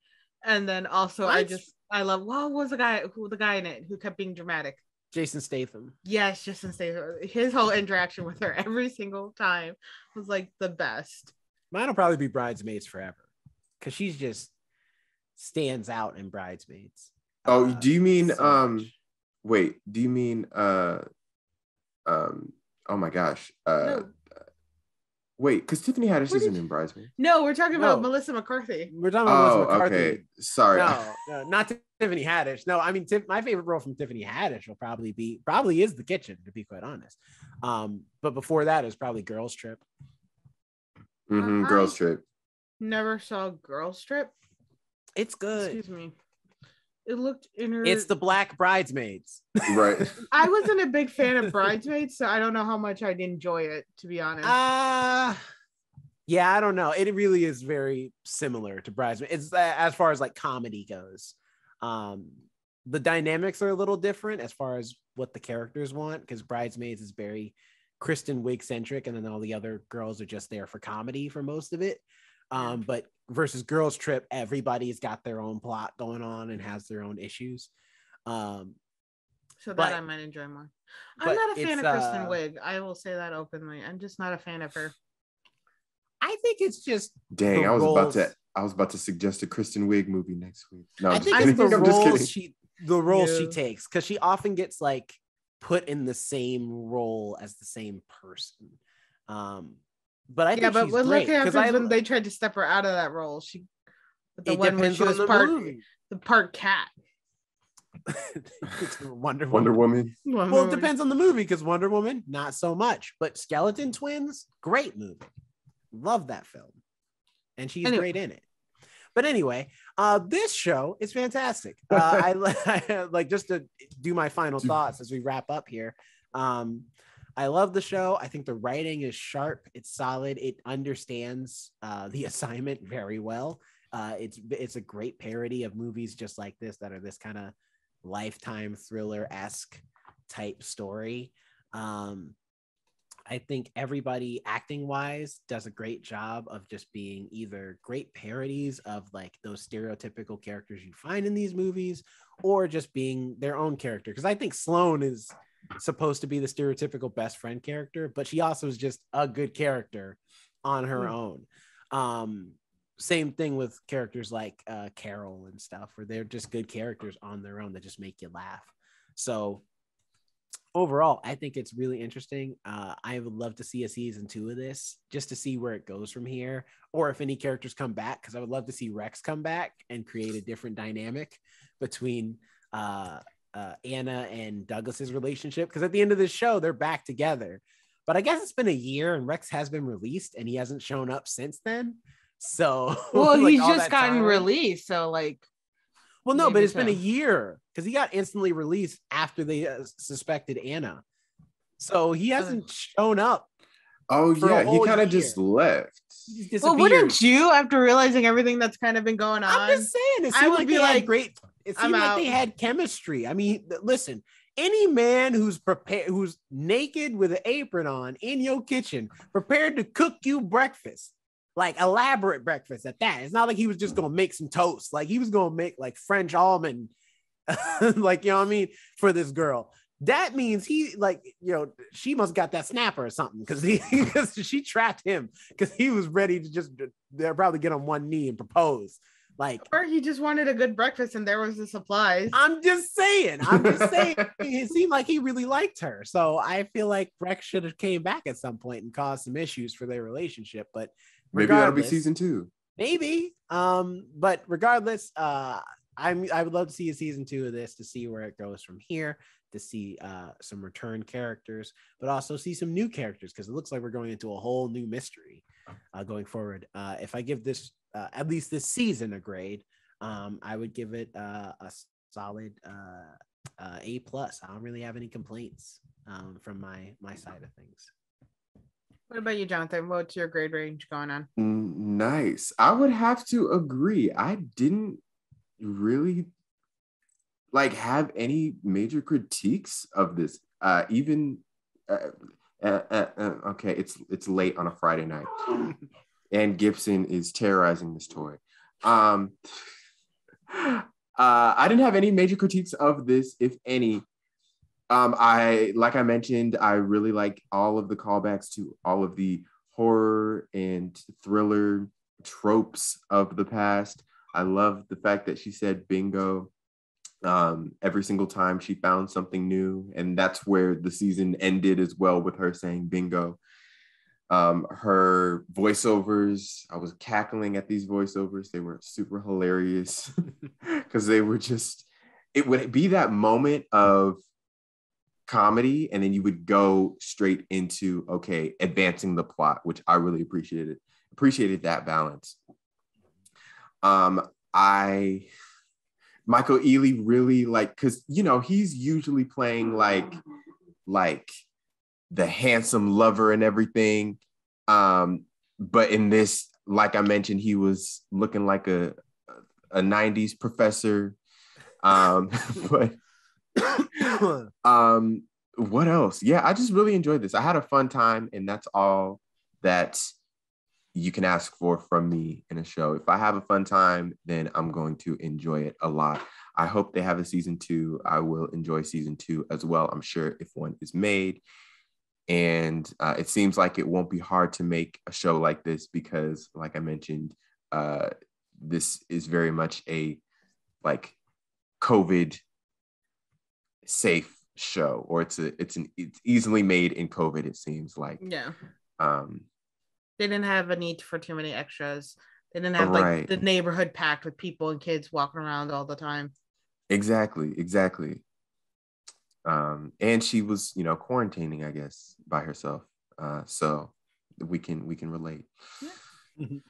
S3: and then also i just i love what was the guy who the guy in it who kept being dramatic
S1: Jason Statham.
S3: Yes, Justin Statham. His whole interaction with her every single time was like the best.
S1: Mine will probably be Bridesmaids forever because she's just stands out in Bridesmaids.
S2: Oh,
S1: Uh,
S2: do you mean
S1: so
S2: um
S1: much.
S2: wait, do you mean uh um oh my gosh. Uh
S3: No,
S2: wait, because Tiffany Haddish
S3: What
S2: isn't in Bridesmaids.
S3: no, we're talking about
S1: No.
S3: Melissa McCarthy.
S1: We're talking about
S2: Oh,
S1: Melissa McCarthy.
S2: okay. Sorry.
S1: No, no, not Tiffany Haddish. No, I mean Tiff, my favorite role from Tiffany Haddish will probably be probably is the kitchen, to be quite honest. Um, but before that is probably Girls Trip.
S2: Hmm
S3: Uh,
S2: Girls Trip.
S3: Never saw Girl Strip.
S1: It's good.
S3: Excuse me. It looked inter.
S1: It's the Black Bridesmaids. [laughs]
S2: Right.
S3: I wasn't a big fan of Bridesmaids, so I don't know how much I'd enjoy it. To be honest,
S1: Uh yeah, I don't know. It really is very similar to Bridesmaids. It's uh, as far as like comedy goes. Um, the dynamics are a little different as far as what the characters want because Bridesmaids is very Kristen Wiig centric, and then all the other girls are just there for comedy for most of it. Um, but versus Girls Trip, everybody's got their own plot going on and has their own issues. Um,
S3: So that
S1: But-
S3: I might enjoy more. I'm not a fan of Kristen
S1: uh,
S3: Wiig. I will say that openly. I'm just not a fan of her.
S1: I think it's just
S2: Dang, I was about to I was about to suggest a Kristen Wiig movie next week. No,
S1: I
S2: I'm
S1: think
S2: just
S1: it's the [laughs]
S2: I'm just
S1: roles
S2: kidding.
S1: she the roles she takes because she often gets like put in the same role as the same person. Um, but I
S3: yeah,
S1: think
S3: but
S1: she's
S3: what
S1: great
S3: look happens
S1: because I
S3: when they tried to step her out of that role. She the
S1: it
S3: one when she was
S1: the
S3: part
S1: movie.
S3: the part cat.
S1: It's [laughs] [laughs] Wonder
S2: Wonder
S1: Woman.
S2: Woman.
S1: Well, it depends on the movie because Wonder Woman, not so much. But Skeleton Twins, great movie. Love that film. And she's
S3: Anyway.
S1: great in it. But anyway, uh, this show is fantastic. [laughs] Uh, I, [laughs] I like just to do my final thoughts as we wrap up here. Um, I love the show. I think the writing is sharp. It's solid. It understands uh, the [laughs] assignment very well. Uh, it's it's a great parody of movies just like this that are this kind of lifetime thriller esque type story. Um, I think everybody acting wise does a great job of just being either great parodies of like those stereotypical characters you find in these movies or just being their own character. Because I think Sloane is supposed to be the stereotypical best friend character, but she also is just a good character on her
S3: Hmm.
S1: own. Um, same thing with characters like uh, Carol and stuff, where they're just good characters on their own that just make you laugh. So overall, I think it's really interesting. Uh, I would love to see a season two of this just to see where it goes from here, or if any characters come back, because I would love to see Rex come back and create a different dynamic between uh, uh, Anna and Douglas's relationship. Because at the end of this show, they're back together. But I guess it's been a year and Rex has been released and he hasn't shown up since then. So, [laughs]
S3: Well,
S1: like,
S3: he's just gotten
S1: time-
S3: released, so like
S1: well, no, but
S3: Maybe
S1: it's been a year because he got instantly released after they uh, suspected Anna. So he hasn't shown up.
S2: Oh yeah, he kind of just left.
S3: Well, wouldn't you after realizing everything that's kind of been going on?
S1: I'm just saying. It
S3: I would
S1: like
S3: be like,
S1: great. It
S3: I'm
S1: seemed like they had chemistry. I mean, listen. Any man who's prepared, who's naked with an apron on in your kitchen, prepared to cook you breakfast, like elaborate breakfast at that. It's not like he was just gonna make some toast. Like he was gonna make like French almond, [laughs] like you know what I mean, for this girl. That means he like you know she must got that snapper or something because he [laughs] because she trapped him because he was ready to just they'll probably get on one knee and propose. Like
S3: or he just wanted a good breakfast and there was the supplies.
S1: I'm just saying. I'm just [laughs] saying. it seemed like he really liked her. So I feel like Rex should have came back at some point and caused some issues for their relationship. But
S2: Maybe that'll be season two.
S1: Maybe. Um, but regardless, uh, I'm I would love to see a season two of this to see where it goes from here, to see uh some return characters, but also see some new characters because it looks like we're going into a whole new mystery uh going forward. Uh if I give this uh, at least this season a grade, um, I would give it uh, a solid uh, uh, A plus. I don't really have any complaints um, from my my side of things.
S3: What about you, Jonathan? What's your grade range going on?
S2: Mm, Nice. I would have to agree. I didn't really like have any major critiques of this. Uh, even uh, uh, uh, uh, okay, it's it's late on a Friday night, [laughs] and Gibson is terrorizing this toy. Um, [sighs] uh, I didn't have any major critiques of this, if any. Um, I like I mentioned, I really like all of the callbacks to all of the horror and thriller tropes of the past. I love the fact that she said bingo um, every single time she found something new, and that's where the season ended as well with her saying bingo. Um, her voiceovers, I was cackling at these voiceovers. They were super hilarious [laughs] because they were just, it would be that moment of comedy, and then you would go straight into, okay, advancing the plot, which I really appreciated. Appreciated that balance. Um, I, Michael Ealy really like, because, you know, he's usually playing like, like, the handsome lover and everything. Um, but in this, like I mentioned, he was looking like a a 90s professor. Um, [laughs] but [coughs] um, what else? Yeah, I just really enjoyed this. I had a fun time, and that's all that you can ask for from me in a show. If I have a fun time, then I'm going to enjoy it a lot. I hope they have a season two. I will enjoy season two as well. I'm sure if one is made. And uh, it seems like it won't be hard to make a show like this because, like I mentioned, uh, this is very much a like COVID safe show, or it's a it's an it's easily made in COVID. It seems like
S3: Yeah.
S2: um,
S3: They didn't have a need for too many extras. They didn't have like the neighborhood packed with people and kids walking around all the time.
S2: Exactly, exactly. Um, and she was, you know, quarantining, I guess, by herself. Uh, so we can we can relate. [laughs]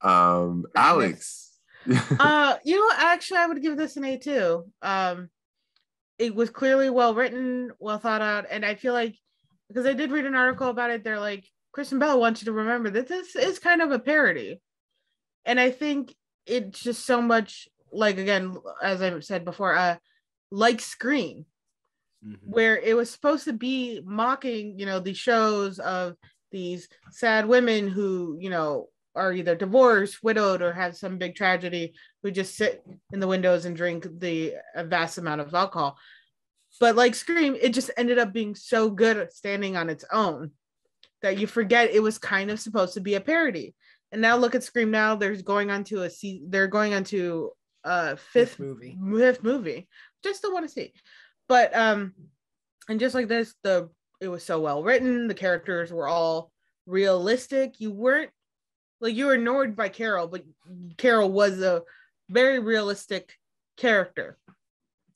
S2: um, Alex. [laughs]
S3: uh, you know, actually, I would give this an A too. Um, it was clearly well written, well thought out, and I feel like because I did read an article about it, they're like, Kristen Bell wants you to remember that this is kind of a parody, and I think it's just so much like again, as I said before, uh, like Scream,
S1: Mhm.
S3: where it was supposed to be mocking, you know, the shows of these sad women who, you know, are either divorced, widowed, or have some big tragedy, who just sit in the windows and drink the a vast amount of alcohol. But like Scream, it just ended up being so good at standing on its own that you forget it was kind of supposed to be a parody. And now look at Scream now. There's going on to a se- they're going on to a fifth
S1: Fifth movie.
S3: fifth movie. Just still want to see. But um, and just like this, the it was so well written. The characters were all realistic. You weren't like you were annoyed by Carol, but Carol was a very realistic character.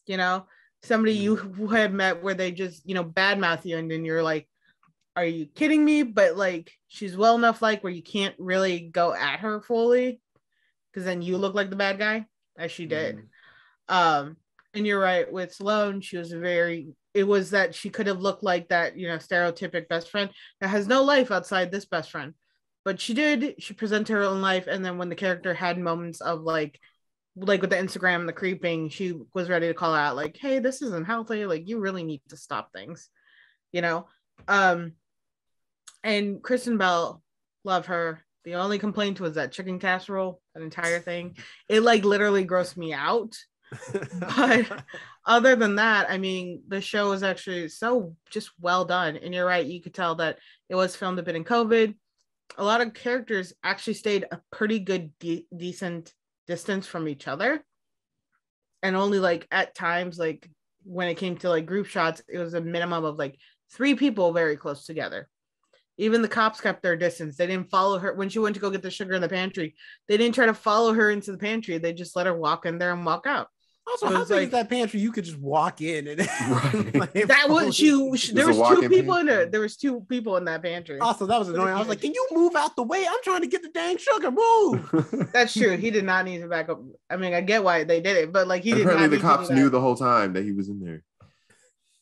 S3: You know, somebody you had met where they just you know badmouth you, and then you're like, "Are you kidding me?" But like she's well enough like where you can't really go at her fully, because then you look like the bad guy as she did. Um, and you're right with Sloane, she was very it was that she could have looked like that, you know, stereotypic best friend that has no life outside this best friend. But she did, she presented her own life. And then when the character had moments of like like with the Instagram and the creeping, she was ready to call out, like, hey, this isn't healthy. Like you really need to stop things, you know. Um and Kristen Bell, love her. The only complaint was that chicken casserole, that entire thing. It like literally grossed me out [laughs] but other than that, I mean, the show is actually so just well done. And you're right, you could tell that it was filmed a bit in COVID. A lot of characters actually stayed a pretty good, de- decent distance from each other. And only like at times, like when it came to like group shots, it was a minimum of like three people very close together. Even the cops kept their distance. They didn't follow her when she went to go get the sugar in the pantry. They didn't try to follow her into the pantry. They just let her walk in there and walk out.
S1: Also,
S3: So
S1: how big
S3: like-
S1: is that pantry? You could just walk in and [laughs]
S2: Right.
S1: like,
S3: that was she, she there
S2: There's
S3: was two people in
S2: pantry.
S3: it there was two people in that pantry
S1: Also, that was annoying. I was like, "Can you move out the way? I'm trying to get the dang sugar. Move!" [laughs]
S3: that's true he did not need to back up i mean i get why they did it but like he did
S2: Apparently,
S3: not
S2: the
S3: need
S2: cops
S3: do
S2: knew the whole time that he was in there.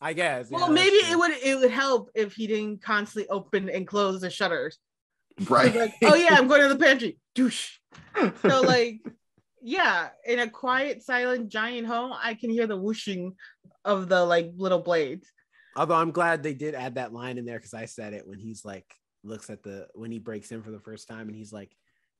S1: I guess.
S3: well
S1: that's
S3: maybe it would it would help if he didn't constantly open and close the shutters
S2: Right.
S3: Like oh yeah i'm going to the pantry douche [laughs] so like yeah in a quiet silent giant home i can hear the whooshing of the like little blades
S1: Although I'm glad they did add that line in there because I said it when he's like looks at the when he breaks in for the first time and he's like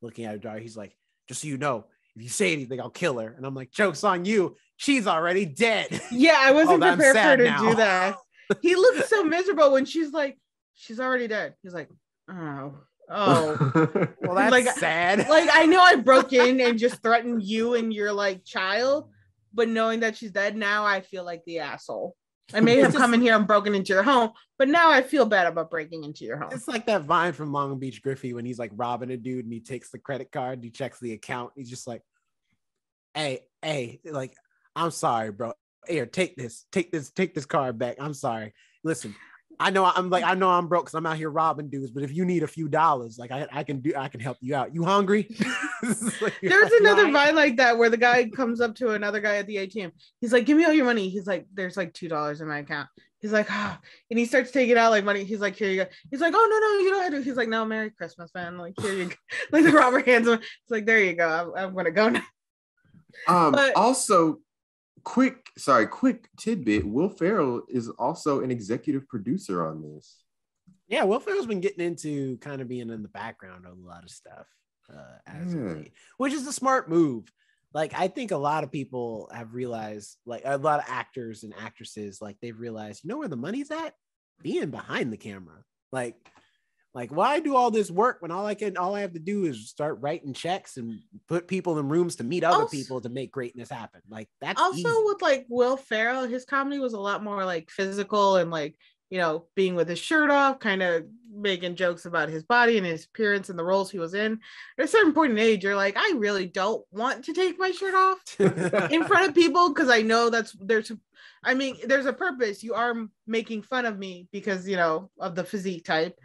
S1: looking at her daughter. He's like, "Just so you know, if you say anything, I'll kill her." And I'm like, "Jokes on you. She's already dead."
S3: Yeah, I [laughs] wasn't
S1: Oh,
S3: prepared for her to
S1: now.
S3: do that. He looks so [laughs] miserable when she's like, she's already dead. He's like, oh, oh.
S1: well, [laughs] that's
S3: Like-
S1: sad. [laughs]
S3: like I know I broke in and just threatened you and your like child, but knowing that she's dead now, I feel like the asshole. I may [laughs] have come in here and broken into your home, but now I feel bad about breaking into your home.
S1: It's like that vine from Long Beach Griffey when he's like robbing a dude and he takes the credit card, and he checks the account, he's just like, "Hey, hey, like, I'm sorry, bro. Here, take this, take this, take this card back. I'm sorry. Listen, I know I'm like, I know I'm broke because I'm out here robbing dudes, but if you need a few dollars, like, I, I can do, I can help you out. You hungry? Like, [laughs]
S3: There's another
S1: "Right."
S3: vine like that where the guy comes up to another guy at the ATM. He's like, "Give me all your money." He's like, "There's like two dollars in my account." He's like, "Ah," and he starts taking out like money. He's like, "Here you go." He's like, "Oh no, no, you don't have to." He's like, "No, Merry Christmas, man." Like, here you go. [laughs] Like the robber hands him. It's like, "There you go. I'm, I'm gonna go now."
S2: Um,
S3: But-
S2: also, quick, sorry, quick tidbit. Will Ferrell is also an executive producer on this.
S1: Yeah, Will Ferrell's been getting into kind of being in the background on a lot of stuff, uh, as
S2: Yeah.
S1: late, which is a smart move. Like I think a lot of people have realized, like a lot of actors and actresses, like they've realized, you know where the money's at? Being behind the camera. Like, like why do all this work when all I can, all I have to do is start writing checks and put people in rooms to meet other
S3: Also-
S1: people to make greatness happen. Like that's
S3: also
S1: easy.
S3: with like Will Ferrell, his comedy was a lot more like physical and like you know being with his shirt off, kind of making jokes about his body and his appearance and the roles he was in. At a certain point in age, you're like, I really don't want to take my shirt off in [laughs] front of people because I know that's there's I mean there's a purpose. You are making fun of me because you know of the physique type.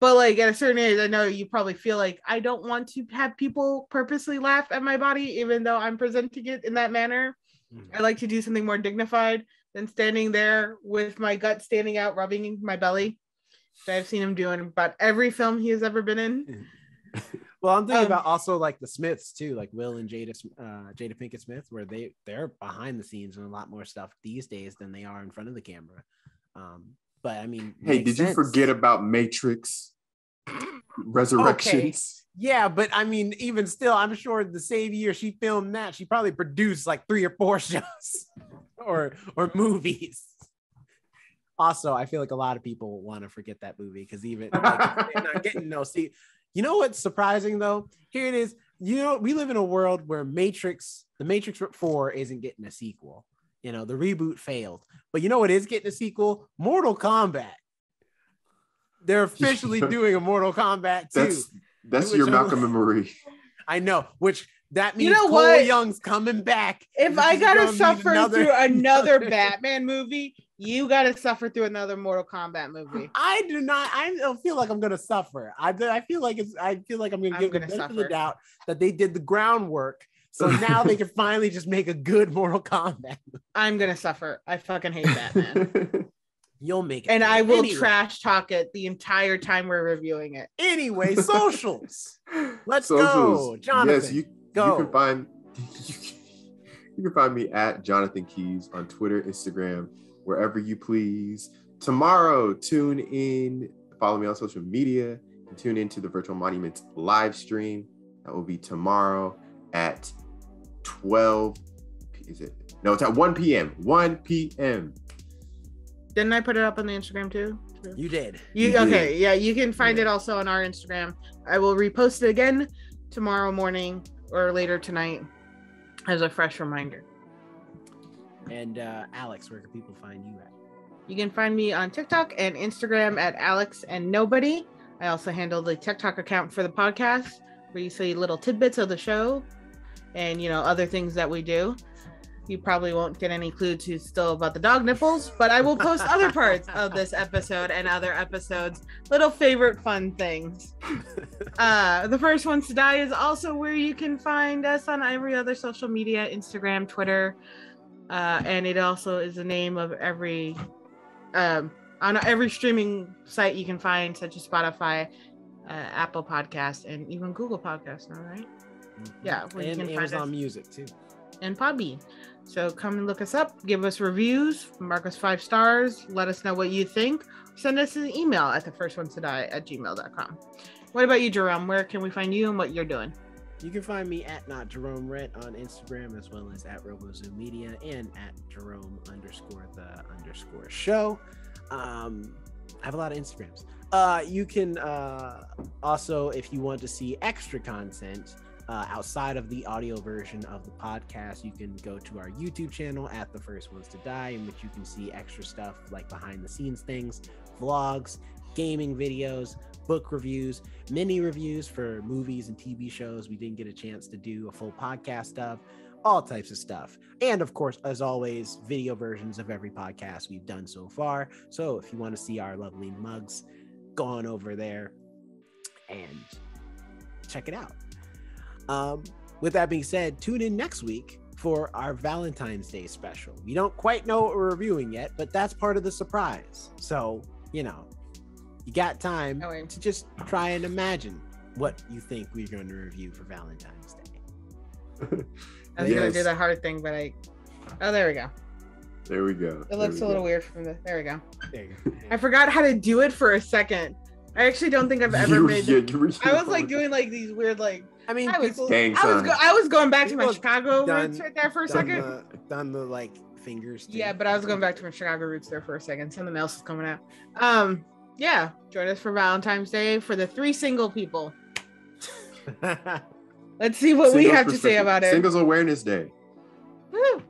S3: But like at a certain age, I know you probably feel like I don't want to have people purposely laugh at my body, even though I'm presenting it in that manner.
S1: Mhm.
S3: I like to do something more dignified than standing there with my gut standing out, rubbing my belly. Which I've seen him do in about every film he has ever been in. [laughs]
S1: Well, I'm thinking
S3: Um,
S1: about also like the Smiths too, like Will and Jada, uh, Jada Pinkett Smith, where they they're behind the scenes and a lot more stuff these days than they are in front of the camera. Um, but I mean,
S2: Hey, did you forget about Matrix Resurrections?
S1: Yeah, but I mean, even still, I'm sure the same year she filmed that, she probably produced like three or four [laughs] shows or or movies. Also, I feel like a lot of people want to forget that movie because even like, they're not getting no see. You know what's surprising though? Here it is. You know, we live in a world where Matrix, the Matrix 4 isn't getting a sequel. You know, the reboot failed. But you know what is getting a sequel? Mortal Kombat. They're [laughs] officially doing a Mortal Kombat 2.
S2: That's that's your Malcolm and [laughs] Marie.
S1: I know, which that means
S3: You know
S1: Cole
S3: what?
S1: Young's coming back.
S3: If I gotta
S1: gonna be
S3: suffer through [laughs] another Batman movie, you gotta suffer through another Mortal Kombat movie.
S1: I do not. I don't feel like I'm gonna suffer. I, I feel like it's. I feel like I'm gonna
S3: I'm
S1: give
S3: gonna
S1: the benefit of the doubt that they did the groundwork. So now they can finally just make a good Mortal Kombat.
S3: I'm gonna suffer. I fucking hate Batman. [laughs]
S1: You'll make it,
S3: and. I will
S1: Anyway-
S3: trash talk it the entire time we're reviewing it.
S1: Anyway, [laughs] socials. Let's go, Jonathan,
S2: Yes, you,
S1: go.
S2: you can find you [laughs] can, you can find me at Jonathan Keyes on Twitter, Instagram, wherever you please. Tomorrow, tune in, follow me on social media, and tune into the Virtual Monuments live stream. That will be tomorrow at 12. Is it? No, it's at 1 p.m. 1 p.m.
S3: Didn't I put it up on the Instagram too?
S1: You did.
S3: You,
S2: You did.
S3: okay? Yeah, you can find
S2: Yeah.
S3: it also on our Instagram. I will repost it again tomorrow morning or later tonight as a fresh reminder.
S1: And uh, Alex, where can people find you at?
S3: You can find me on TikTok and Instagram at Alex and Nobody. I also handle the TikTok account for the podcast where you see little tidbits of the show and you know other things that we do. You probably won't get any clue to still about the dog nipples, but I will post other [laughs] parts of this episode and other episodes, little favorite fun things. [laughs] Uh, the first ones to die is also where you can find us on every other social media, Instagram, Twitter, uh, and it also is the name of every um, on every streaming site you can find, such as Spotify, uh, Apple Podcast, and even Google Podcast. All right, Yeah, where you
S1: and
S3: find
S1: Amazon
S3: us.
S1: Music too.
S3: and Podbean. So come and look us up, give us reviews, mark us five stars, let us know what you think. Send us an email at the first ones to die at gmail.com. What about you, Jerome? Where can we find you and what you're doing?
S1: You can find me at not Jerome Rhett on Instagram as well as at RoboZoom Media and at Jerome underscore the underscore show. Um, I have a lot of Instagrams. Uh, you can uh, also, if you want to see extra content uh, outside of the audio version of the podcast, you can go to our YouTube channel at the First Ones to Die, in which you can see extra stuff like behind the scenes things, vlogs, gaming videos, book reviews, mini reviews for movies and TV shows we didn't get a chance to do a full podcast of, all types of stuff. And of course, as always, video versions of every podcast we've done so far. So if you want to see our lovely mugs, go on over there and check it out. Um, with that being said, tune in next week for our Valentine's Day special. We don't quite know what we're reviewing yet, but that's part of the surprise. So, you know, you got time
S3: Oh,
S1: to just try and imagine what you think we're going to review for Valentine's Day. [laughs]
S3: I was gonna do the hard thing, but I Oh, there we go.
S2: There we go.
S3: It looks a little weird from the. There we go.
S1: There you go. [laughs]
S3: I forgot how to do it for a second. I actually don't think I've [laughs] ever
S2: You-
S3: made.
S2: yeah,
S3: it.
S2: you were-
S3: I was like doing like these weird like.
S1: I mean,
S3: I was-
S1: people
S2: gang
S3: I was go- I was going back to my
S1: People
S3: Chicago
S1: done-
S3: roots right there for a
S1: done
S3: second.
S1: the, done the like fingers. thing.
S3: Yeah, but I was going back to my Chicago roots there for a second. Something else is coming out. Um, yeah, join us for Valentine's Day for the three single people. [laughs] Let's see what we have to say about it.
S2: Singles Awareness Day.
S3: Woo!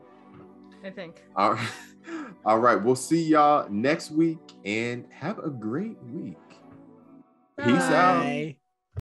S3: I think.
S2: All right. [laughs] All right. We'll see y'all next week and have a great week. Peace out.
S1: Bye.